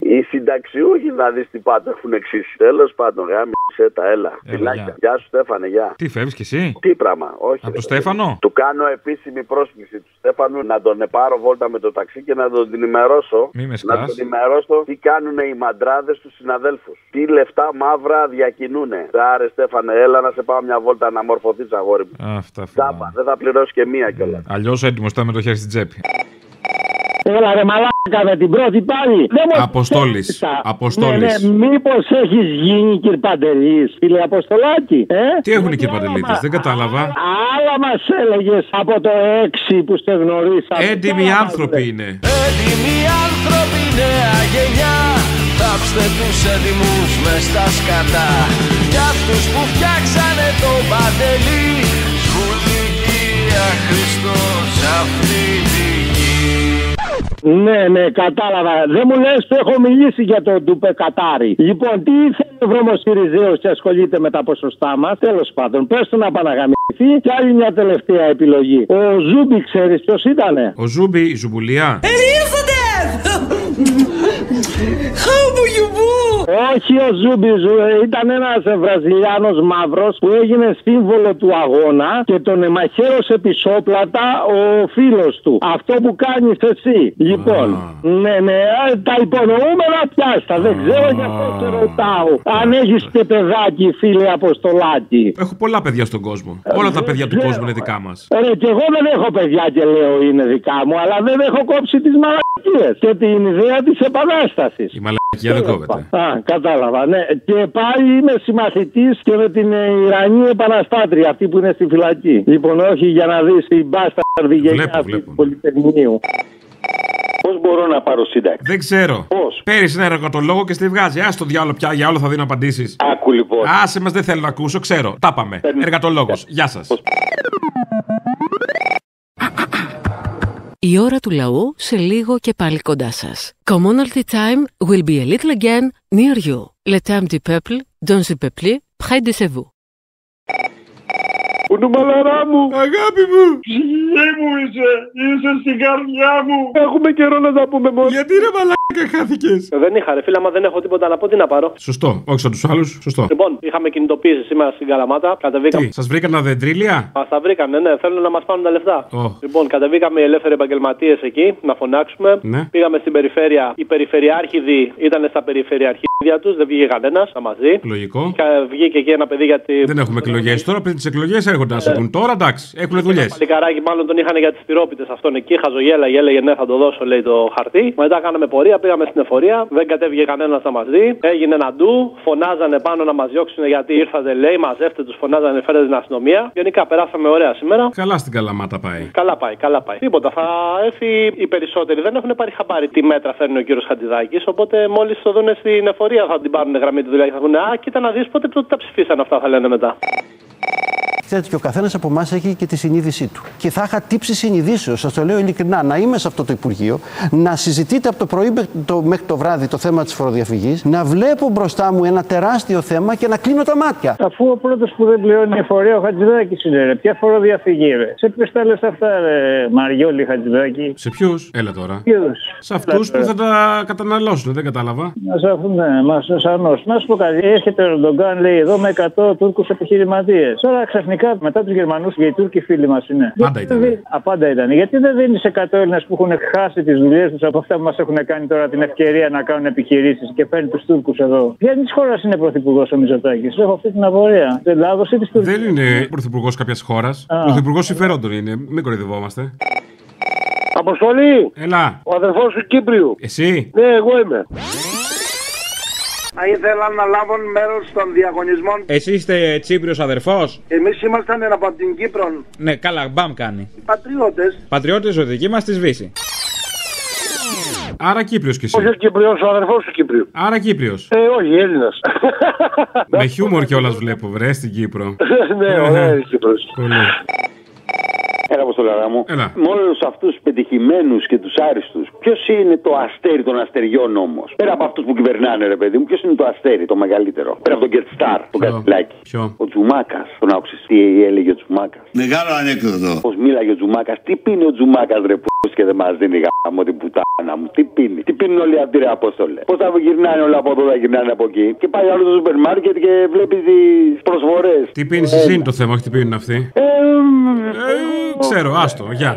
Οι συνταξιούχοι να δεις τι πάτο έχουν εξήσει. Τέλος πάντων, γάμισε τα, έλα. Φιλάκια. γεια. Γεια σου, Στέφανε, γεια. Τι φεύγεις κι εσύ; Τι πράγμα, όχι. Από ρε, το Στέφανο; Του κάνω επίσημη πρόσκληση του Στέφανου να τον πάρω βόλτα με το ταξί και να τον ενημερώσω. Μη με να σκάς. τον ενημερώσω τι κάνουν οι μαντράδες τους συναδέλφους. Τι λεφτά μαύρα διακινούνε. Άρε, Στέφανε, έλα να σε πάω μια βόλτα να μορφωθείς, αγόρι μου. Αυτά, Τσάπα, δεν θα πληρώσει και μία κιόλας. Αλλιώς έτοιμος ήταν με το χέρι στην τσέπη. Έλα ρε μαλάκα με την πρώτη πάλι. Δεν μου Αποστόλης. εξήγησα. Αποστόλης. Ναι, ναι, μήπως έχεις γίνει κύριε Παντελής, φίλε Αποστολάκη. Ε; Τι έχουν εκεί οι παντελίτε, δεν κατάλαβα. Άλλα μας έλεγες από το 6 που σε γνωρίσαμε. Έντιμοι άνθρωποι είναι. Έτοιμοι άνθρωποι νέα γενιά Θάψτε τους έτοιμους μες στα σκατά Κι αυτούς που φτιάξανε το παντελή Σχουλικία Χριστός αυτή τη γη Ναι, ναι, κατάλαβα. Δεν μου λες που έχω μιλήσει για το ντουπε κατάρι. Λοιπόν, τι ήθελε ο Βρωμοσυριζέος και ασχολείται με τα ποσοστά μας; Τέλος πάντων, πες του να παναγαμιθεί. Και άλλη μια τελευταία επιλογή. Ο Ζούμπι, ξέρεις ποιος ήτανε; Ο Ζούμπι, η Ζουμπουλία. Όχι ο Ζούμπι, Ζου- ε, ήταν ένας Βραζιλιάνος μαύρος που έγινε σύμβολο του αγώνα και τον μαχαίρωσε πισόπλατα ο φίλος του. Αυτό που κάνεις εσύ. Λοιπόν, ναι, ναι, α, τα υπονοούμενα πιάστα. Δεν ξέρω γι' αυτό σε ρωτάω. Αν έχεις και παιδάκι, φίλε Αποστολάκη. Έχω πολλά παιδιά στον κόσμο. Όλα τα παιδιά του κόσμου είναι δικά μας. Ρε, και εγώ δεν έχω παιδιά και λέω είναι δικά μου, αλλά δεν έχω κόψει τις μαλακίες και την ιδέα της επανάστασης. Η μαλακία δεν κόβεται. Α, κατάλαβα, ναι. Και πάλι είμαι συμμαθητής και με την ε, Ιρανή επαναστάτρια, αυτή που είναι στη φυλακή. Λοιπόν, όχι για να δεις την μπάστα γενιά του Πολυτεχνείου. Πώς μπορώ να πάρω σύνταξη; Δεν ξέρω. Πώς; Πέρυσι ένα εργατολόγο και στη βγάζει. Α το διάλογο πια, για όλο θα δίνω απαντήσεις. Άκου λοιπόν. Άσε μας, δεν θέλω να ακούσω, ξέρω. Τα πάμε. Εργατολόγος. Γεια σας. Η ώρα του λαού σε λίγο και πάλι κοντά σας. Commonalty time will be a little again near you. Le temps du peuple, dans le peuple, près de chez vous. Κουνούμαλαρά μου! Αγάπη μου! Ψυχή μου είσαι! Είσαι στην καρδιά μου! Έχουμε καιρό να τα πούμε μόνο. Γιατί ρε μαλάκα χάθηκες; Δεν είχα, ρε φίλα, μα δεν έχω τίποτα να πω, τι να πάρω; Σωστό. Όχι σαν τους άλλους. Σωστό. Λοιπόν, είχαμε κινητοποίηση σήμερα στην Καλαμάτα. Κατεβήκαμε. Τι, σας βρήκαν δεντρίλια. Μα τα βρήκανε, ναι, θέλουν να μας πάρουν τα λεφτά. Ω. Λοιπόν, κατεβήκαμε οι ελεύθεροι επαγγελματίες εκεί να φωνάξουμε. Ναι. Πήγαμε στην περιφέρεια. Οι περιφερειάρχηδοι ήταν στα περιφερειαρχίδια τους, δεν βγήκε κανένας να μα δει. Λογικό. Και βγήκε εκεί ένα παιδί γιατί. Δεν έχουμε εκλογές τώρα. Πριν τις εκλογές έρχονται να Ναι. σε πούν. Τώρα εντάξει, έχουν δουλειές. Παλικαράκι, μάλλον τον είχαν για τις τυρόπιτε αυτόν εκεί. Χαζογέλα, έλεγε ναι, θα το δώσω, λέει το χαρτί. Μετά κάναμε πορεία, πήγαμε στην εφορία. Δεν κατέβηκε κανένας να μας δει. Έγινε ένα ντου. Φωνάζανε πάνω να μας διώξουν γιατί ήρθατε, λέει, μαζεύτε τους, φωνάζανε, φέρετε την αστυνομία. Γενικά περάσαμε ωραία σήμερα. Καλά στην Καλαμάτα πάει. Καλά πάει, καλά πάει. Τίποτα. Θα έρθει οι περισσότεροι. Δεν έχουν πάρει χαμπάρι τι μέτρα φέρνει ο κύριος Χατζηδάκης. Οπότε μόλις το δουν στην εφορία θα την πάρουν γραμμή τη δουλειά και θα πούνε Α, κοίτα να δεις πότε τότε τα ψηφίσαν αυτά, θα λένε μετά. Ξέρετε, και ο καθένας από εμάς έχει και τη συνείδησή του. Και θα είχα τύψει συνειδήσεως, σας το λέω ειλικρινά, να είμαι σε αυτό το Υπουργείο, να συζητείτε από το πρωί μέχρι το, μέχρι το βράδυ το θέμα της φοροδιαφυγής, να βλέπω μπροστά μου ένα τεράστιο θέμα και να κλείνω τα μάτια. Αφού ο πρώτος που δεν πληρώνει εφορία ο Χατζηδάκης είναι, ρε. Ποια φοροδιαφυγή, ρε. Σε ποιους τα λες αυτά, ρε, Μαριόλη Χατζηδάκη; Σε ποιους, έλα τώρα. Ποιους; Σε αυτούς που θα τα καταναλώσουν, δεν κατάλαβα. Μα αφού ναι, μα σανώ. Να σου πω κάτι. Έρχεται ο Ερντογκάν, λέει εδώ με 100 Τούρκους επιχειρηματίες. Τώρα ξαφνικά μετά τους Γερμανούς και οι Τούρκοι φίλοι μας είναι. Πάντα Γιατί δεν δίνει- Α, πάντα ήταν. Γιατί δεν δίνεις 100 Έλληνες που έχουν χάσει τις δουλειές τους από αυτά που μας έχουν κάνει τώρα την ευκαιρία να κάνουν επιχειρήσεις και παίρνει τους Τούρκους εδώ; Ποια της χώρας είναι πρωθυπουργός ο Μητσοτάκης; Έχω αυτή την απορία. Τη Ελλάδο ή τη Τουρκία. Δεν είναι πρωθυπουργός κάποιας χώρας. Α. Πρωθυπουργός συμφερόντων είναι. Μην κορυδευόμαστε. Αποστολή! Έλα. Ο αδερφός του Κύπριου. Εσύ. Ναι, εγώ είμαι. Θα ήθελα να λάβουν μέρος των διαγωνισμών. Εσύ είστε Τσίπριος αδερφός; Εμείς ήμασταν από την Κύπρο. Ναι, καλά, μπαμ κάνει. Πατριώτες. Πατριώτες ο δική μας της σβήσει. Άρα Κύπριος κι εσύ. Όχι Κύπριο, ο αδερφός του Κύπριου. Άρα Κύπριος. Ε, όχι, Έλληνας. Με χιούμορ κιόλας βλέπω, βρε στην Κύπρο. ναι, ωραία, Κύπρος. Πολύ. Έλα, Αποστολάρα μου. Έλα. Με όλου αυτούς του πετυχημένους και τους άριστους, ποιος είναι το αστέρι των αστεριών όμως; Πέρα από αυτούς που κυβερνάνε, ρε παιδί μου, ποιος είναι το αστέρι το μεγαλύτερο; Πέρα από τον Get Star, τον Κατσιλάκη. Ποιο; Ο Τζουμάκας. Τον άκουσε τι έλεγε ο Τζουμάκας; Μεγάλο ανέκδοτο. Πώς μίλαγε ο Τζουμάκας. Τι πίνει ο Τζουμάκας, ρε που και δεν μας δίνει γάμο την πουτάνα μου. Τι πίνει. Τι πίνουν όλοι αυτοί, ρε Απόστολε. Πώς θα γυρνάνε όλα από εδώ, θα γυρνάνε από εκεί. Και πάει άλλο στο σούπερ μάρκετ και βλέπει τις προσφορές. Τι πίνεις εσύ είναι το θέμα, όχι τι πίνουν αυτοί. Ε, Ξέρω, άστο, γεια.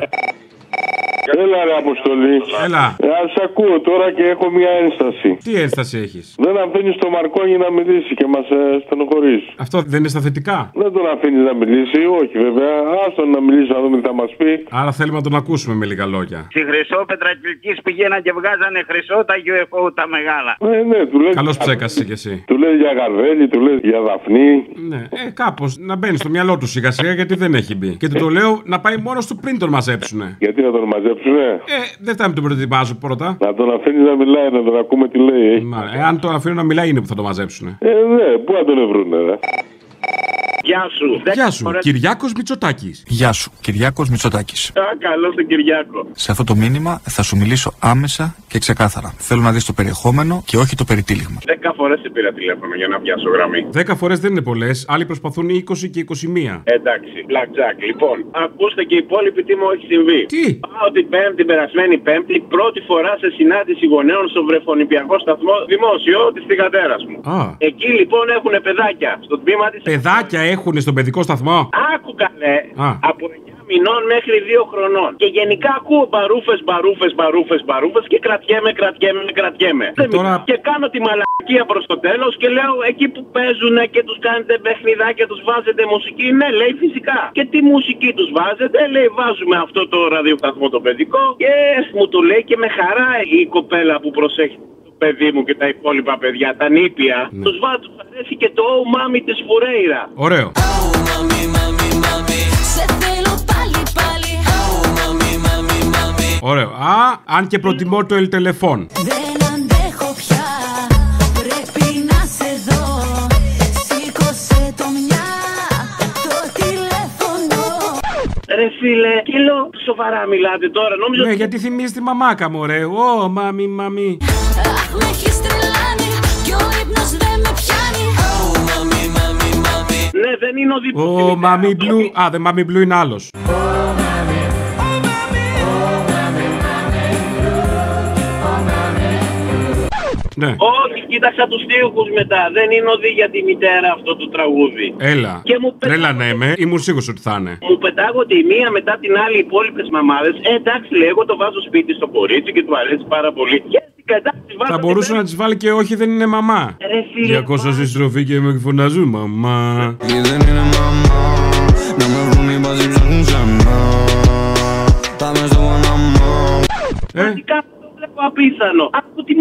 Έλα ρε Αποστολή. Έλα. Ε, ας ακούω τώρα και έχω μια ένσταση. Τι ένσταση έχεις; Δεν αφήνεις το Μαρκόνι να μιλήσει και μας ε, στενοχωρείς. Αυτό δεν είναι στα θετικά; Δεν τον αφήνεις να μιλήσει, όχι βέβαια. Άστον να μιλήσει να δούμε τι θα μας πει. Άρα θέλουμε να τον ακούσουμε με λίγα λόγια. Στη Χρυσό Πετρακυλική πηγαίναν και βγάζανε χρυσό τα UFO τα μεγάλα. Ε, ναι, του λέει. Καλώς ψέκασες κι εσύ. Του λέει για Γαρδέλη, του λέει για Δαφνή. Ναι, ε, κάπως να μπαίνει στο μυαλό του σιγά σιγά γιατί δεν έχει μπει. Και του το λέω να πάει μόνος του πριν τον μαζέψουνε. Γιατί να τον μαζέψουνε. Ε, δεν φτάνει να τον προετοιμάζω πρώτα. Να τον αφήνει να μιλάει, να τον ακούμε τι λέει. ε. Μα, ε, αν τον αφήνω να μιλάει είναι που θα το μαζέψουνε. Ε, ναι, πού να τον ευρούνε, ρε. Γεια σου. Γεια σου, Κυριάκος Μητσοτάκης. Γεια σου, Κυριάκος Μητσοτάκης. Α, καλό τον Κυριάκο. Σε αυτό το μήνυμα θα σου μιλήσω άμεσα και ξεκάθαρα. Θέλω να δεις το περιεχόμενο και όχι το περιτύλιγμα. Δέκα φορές σε πήρα τηλέφωνο για να πιάσω γραμμή. Δέκα φορές δεν είναι πολλές, άλλοι προσπαθούν 20 και 21. Εντάξει, blackjack. Λοιπόν, ακούστε και οι υπόλοιποι τι μου έχει συμβεί. Τι; Πάω την Πέμπτη, την περασμένη Πέμπτη, πρώτη φορά σε συνάντηση γονέων στο βρεφονιπιακό σταθμό δημόσιο της θηγατέρα μου. Α. Εκεί λοιπόν έχουν παιδάκια. Στο τμήμα της. Παιδάκια έχουν στον παιδικό σταθμό; Άκου καλέ. Α. Από 9 μηνών μέχρι 2 χρονών. Και γενικά ακούω μπαρούφες, μπαρούφες, μπαρούφες, μπαρούφες και κρατιέμαι, κρατιέμαι, κρατιέμαι. Δεν τώρα- μιλάω. Και κάνω τη μαλακία προς το τέλος και λέω εκεί που παίζουν και τους κάνετε παιχνιδάκια, τους βάζετε μουσική. Ναι, λέει φυσικά. Και τι μουσική τους βάζετε, λέει βάζουμε αυτό το ραδιοσταθμό το παιδικό. Και μου το λέει και με χαρά η κοπέλα που προσέχει το παιδί μου και τα υπόλοιπα παιδιά, τα νήπια. Ναι. Τους βάζω, τους αρέσει και το Oh Mami της Φουρέιρα. Ωραίο. Σε θέλω πάλι πάλι Ωραίο. Α, αν και προτιμώ το ελτελεφών. Ρε φίλε, και λέω σοβαρά μιλάτε τώρα. Νόμιζα Ναι, γιατί θυμίζει τη μαμάκα μου, ρε. Ω, μάμι, μάμι. Αχ με έχεις τρελάνει Κι ο ύπνος δεν με πιάνει Ναι, δεν είναι ο διπλό. Ω, μάμι μπλου. Α, δεν μάμι μπλου είναι άλλος. Ναι, Όχι, κοίταξα τους τείχου μετά. Δεν είναι οδή για τη μητέρα αυτό το τραγούδι. έλα. Και μου πε- Τρέλανε με, ήμουν σίγουρος ότι θα είναι. Μου πετάγονται η μία μετά την άλλη οι υπόλοιπες μαμάδες. Ε, εντάξει, λέει, εγώ το βάζω σπίτι στο κορίτσι και του αρέσει πάρα πολύ. Και στην κατάσταση βάζω. Θα μπορούσε να της βάλει και όχι, δεν είναι μαμά. Ρε φίλε, 200 στη στροφή και με φωναζούν μαμά. Δεν είναι μαμά Να με βρουν οι μπαζί ψάχνουν ξανά Τα μες στο γοναμό Ε, Πραγματικά το βλέπω απίθανο. Άκου τι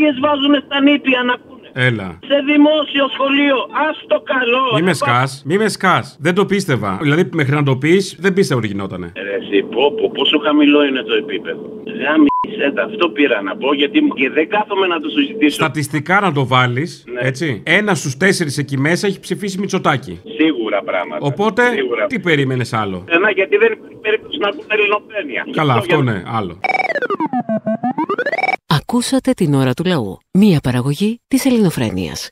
μαλακίε βάζουν στα νήπια να ακούνε. έλα. Σε δημόσιο σχολείο, ας το καλό. Μη με ρε, σκάς, μη με σκάς. Δεν το πίστευα. Δηλαδή, μέχρι να το πεις, δεν πίστευα ότι γινότανε. Ρε εσύ, πω, πω, πόσο χαμηλό είναι το επίπεδο. Γάμισε τα, αυτό πήρα να πω γιατί μου- και δεν κάθομαι να το συζητήσω. Στατιστικά να το βάλεις, Ναι. έτσι. Ένα στους τέσσερις εκεί μέσα έχει ψηφίσει Μητσοτάκι. Σίγουρα πράγματα. Οπότε, Σίγουρα. τι περίμενες άλλο; Ένα, γιατί δεν υπάρχει περίπτωση να ακούνε ελληνοφρένεια. Καλά, Γι' αυτό για- ναι, άλλο. Ακούσατε την ώρα του λαού. Μία παραγωγή της ελληνοφρένειας.